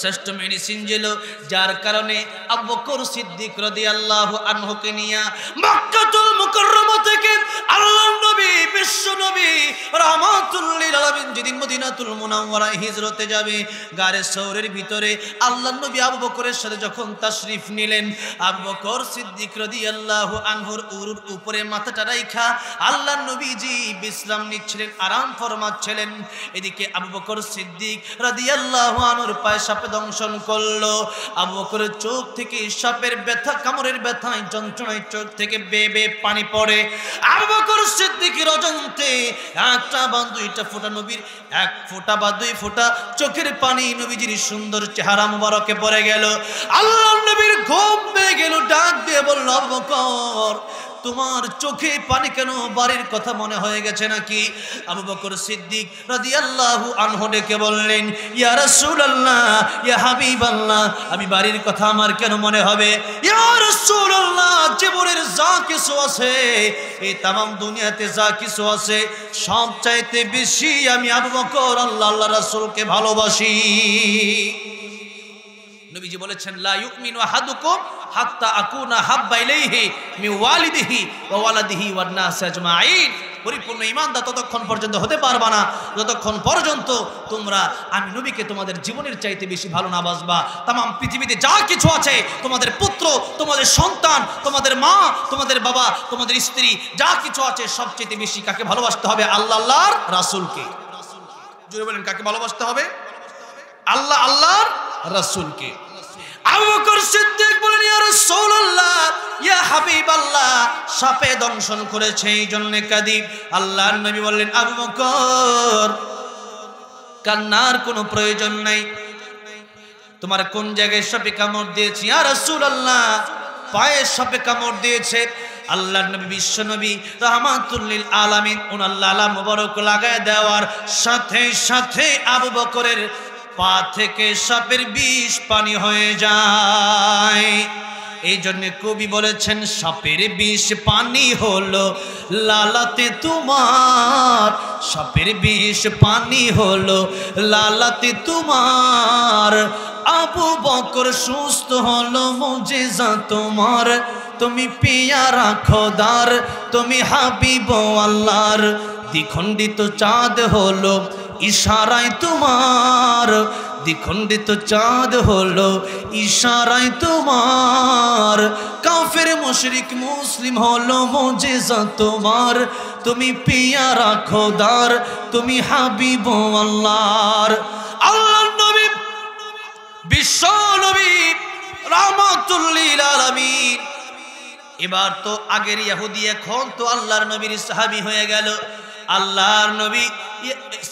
শ্রেষ্ঠ মেডিসিন ছিল, যার কারণে আবু বকর সিদ্দিক আল্লাহ আনহকে নিয়া মক্কাতুল মুকাররমা থেকে আল্লাহর নবী, বিশ্ব নবী, রাহমাতুল লিল আলামিন যেদিন মদিনাতুল মুনাওয়ারায় হিজরতে যাবে, গারে শহরের ভিতরে আল্লাহর নবী আবু বকরের সাথে যখন তাশরিফ নিলেন, আবু বকর সিদ্দিক উরুর উপরে মাথাটা রাইখা বিশ্রাম নিচ্ছিলেন, আরাম ফরমাচ্ছিলেন। এদিকে আবু বকর সিদ্দিক রাদিয়াল্লাহু আনহুর পায়ে সাপে দংশন করল। আবু বকরের চোখ থেকে সাপের ব্যথা, কামড়ের ব্যথায়, যন্ত্রণায় চোখ থেকে বে বে পানি পড়ে। আবু বকর সিদ্দিকের অজন্তে একটা বা দুইটা ফোঁটা নবীর, এক ফোঁটা বা দুই ফোঁটা চোখের পানি নবীজির সুন্দর চেহারা মুবারকে পড়ে গেল। আল্লাহ নবীর ঘুম পেয়ে গেল, ডাক দিয়ে বলল, আবু তোমার চোখে পানি কেন? বাড়ির কথা মনে হয়ে গেছে নাকি? আবু বকর সিদ্দিক রাদিয়াল্লাহু আনহু ডেকে বললেন, ইয়া রাসূলুল্লাহ, ইয়া হাবিবাল্লাহ, আমি বাড়ির কথা আমার কেন মনে হবে? ইয়া রাসূলুল্লাহ, জীবনের যা কিছু আছে, এই তাম দুনিয়াতে যা কিছু আছে, সব চাইতে বেশি আমি আবু বকর, আল্লাহ আল্লাহ রাসূলকে ভালোবাসি। নবীজি বলেছেন, লা ইউমিনু আহাদুকুম হাত্তা আকুনা হাব্বা ইলাইহি মি ওয়ালিদিহি ওয়া ওয়ালাদিহি ওয়ান নাস আজমাইন। পরিপূর্ণ ইমানদার ততক্ষণ পর্যন্ত হতে পারবা না। যতক্ষণ পর্যন্ত তোমরা, আমি নবীকে তোমাদের জীবনের চাইতে বেশি ভালো না বাসবা। তাম পৃথিবীতে যা কিছু আছে, তোমাদের পুত্র, তোমাদের সন্তান, তোমাদের মা, তোমাদের বাবা, তোমাদের স্ত্রী, যা কিছু আছে, সবচেয়ে বেশি কাকে ভালোবাসতে হবে? আল্লাহ আল্লাহর রাসূলকে। জুড়ে বলেন, কাকে ভালোবাসতে হবে? আল্লাহ আল্লাহর রাসূলকে। আবু বকর বলেন, ইয়া সাপে দংশন করেছে এই জন্য আল্লাহর বললেন কান্নার কোনো প্রয়োজন নাই। তোমার কোন জায়গায় সাপে কামড় দিয়েছে? ইয়া রাসূলুল্লাহ, পায়ে সাপে কামড় দিয়েছে। আল্লাহর নবী, বিশ্ব নবী, রহমাতুল্লিল আলামিন লালা মুবারক লাগায় দেওয়ার সাথে সাথে আবু বকরের পা থেকে সাপের বিষ পানি হয়ে যায়। এই জন্য কবি বলেছেন, সাপের বিষ পানি হলো লালাতে তোমার, সাপের বিষ পানি হলো লালাতে তোমার। আবু বকর সুস্থ হলো, মুজিজা তোমার। তুমি পিয়ারা খোদার, তুমি হাবিব আল্লাহর। দ্বিখণ্ডিত চাঁদ হলো ইশারায় তোমার, দ্বিখণ্ডিত চাঁদ হলো ইশারায় তোমার। কাফের, মুশরিক, মুসলিম হলো মজেজা তোমার। তুমি পিয়ারা, খোদার, তুমি হাবিব আল্লাহর। আল্লাহ নবী, বিশ্ব নবী, রহমাতুল্লিল আলামিন। এবার তো আগের ইহুদি এখন তো আল্লাহর নবীর সাহাবী হয়ে গেল। আল্লাহর নবী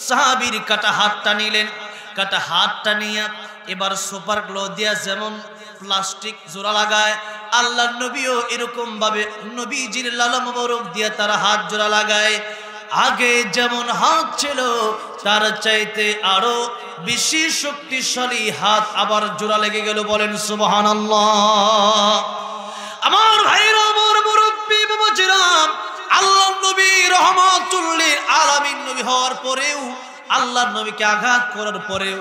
সাহাবীর কাটা হাতটা নিলেন, কাটা হাতটা নিয়ে এবার সুপার গ্লো দিয়া যেমন প্লাস্টিক জোড়া লাগায়, আল্লাহর নবীও এরকম ভাবে নবীজির লালা মোবারক দিয়ে তারা হাত জোড়া লাগায়। আগে যেমন হাত ছিল, তার চাইতে আরও বেশি শক্তিশালী হাত আবার জোড়া লেগে গেল বলেন সুবহান হওয়ার পরেও নবীকে আঘাত করার পরেও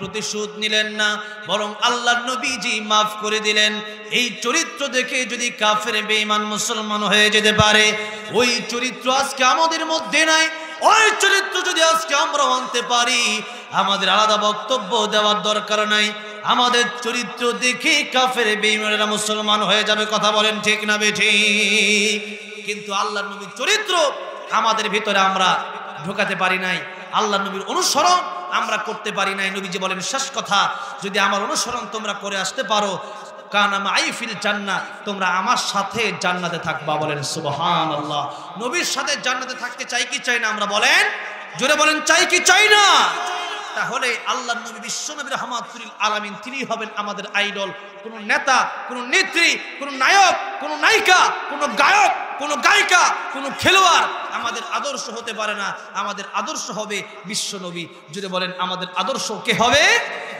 প্রতিশোধ নিলেন না, বরং মাফ করে দিলেন। এই চরিত্র দেখে যদি বেঈমান, মুসলমান হয়ে যেতে পারে, ওই চরিত্র আজকে আমাদের মধ্যে নাই। ওই চরিত্র যদি আজকে আমরা আনতে পারি, আমাদের আলাদা বক্তব্য দেওয়ার দরকার নাই। আমাদের চরিত্র দেখে কাফের, বেঈমানেরা মুসলমান হয়ে যাবে, কথা বলেন ঠিক না বেঠি কিন্তু আল্লাহর নবীর চরিত্র আমাদের ভিতরে আমরা ঢোকাতে পারি নাই। আল্লাহ নবীর অনুসরণ আমরা করতে পারি নাই। নবীজি বলেন, শেষ কথা, যদি আমার অনুসরণ তোমরা করে আসতে পারো তোমরা আমার সাথে জান্নাতে থাকবা। বলেন আল্লাহ নবীর সাথে জান্নাতে থাকতে চাই কি চাই না? আমরা বলেন, জোরে বলেন, চাই কি চাই না? তাহলে আল্লাহ নবী বিশ্ব নবী রহমাতুল আলামিন তিনি হবেন আমাদের আইডল। কোন নেতা, কোন নেত্রী, কোন নায়ক, কোন নায়িকা, কোন গায়ক, কোন গায়িকা, কোন খেলোয়াড় আমাদের আদর্শ হতে পারে না। আমাদের আদর্শ হবে বিশ্ব নবী। যদি বলেন আমাদের আদর্শ কে হবে?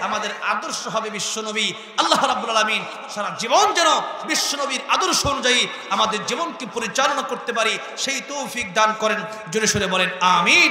আমাদের আদর্শ হবে বিশ্ব নবী। আল্লাহ রাব্বুল আলামিন সারা জীবন যেন বিশ্ব নবীর আদর্শ অনুযায়ী আমাদের জীবনকে পরিচালনা করতে পারি, সেই তৌফিক দান করেন। জোরে সরে বলেন, আমিন।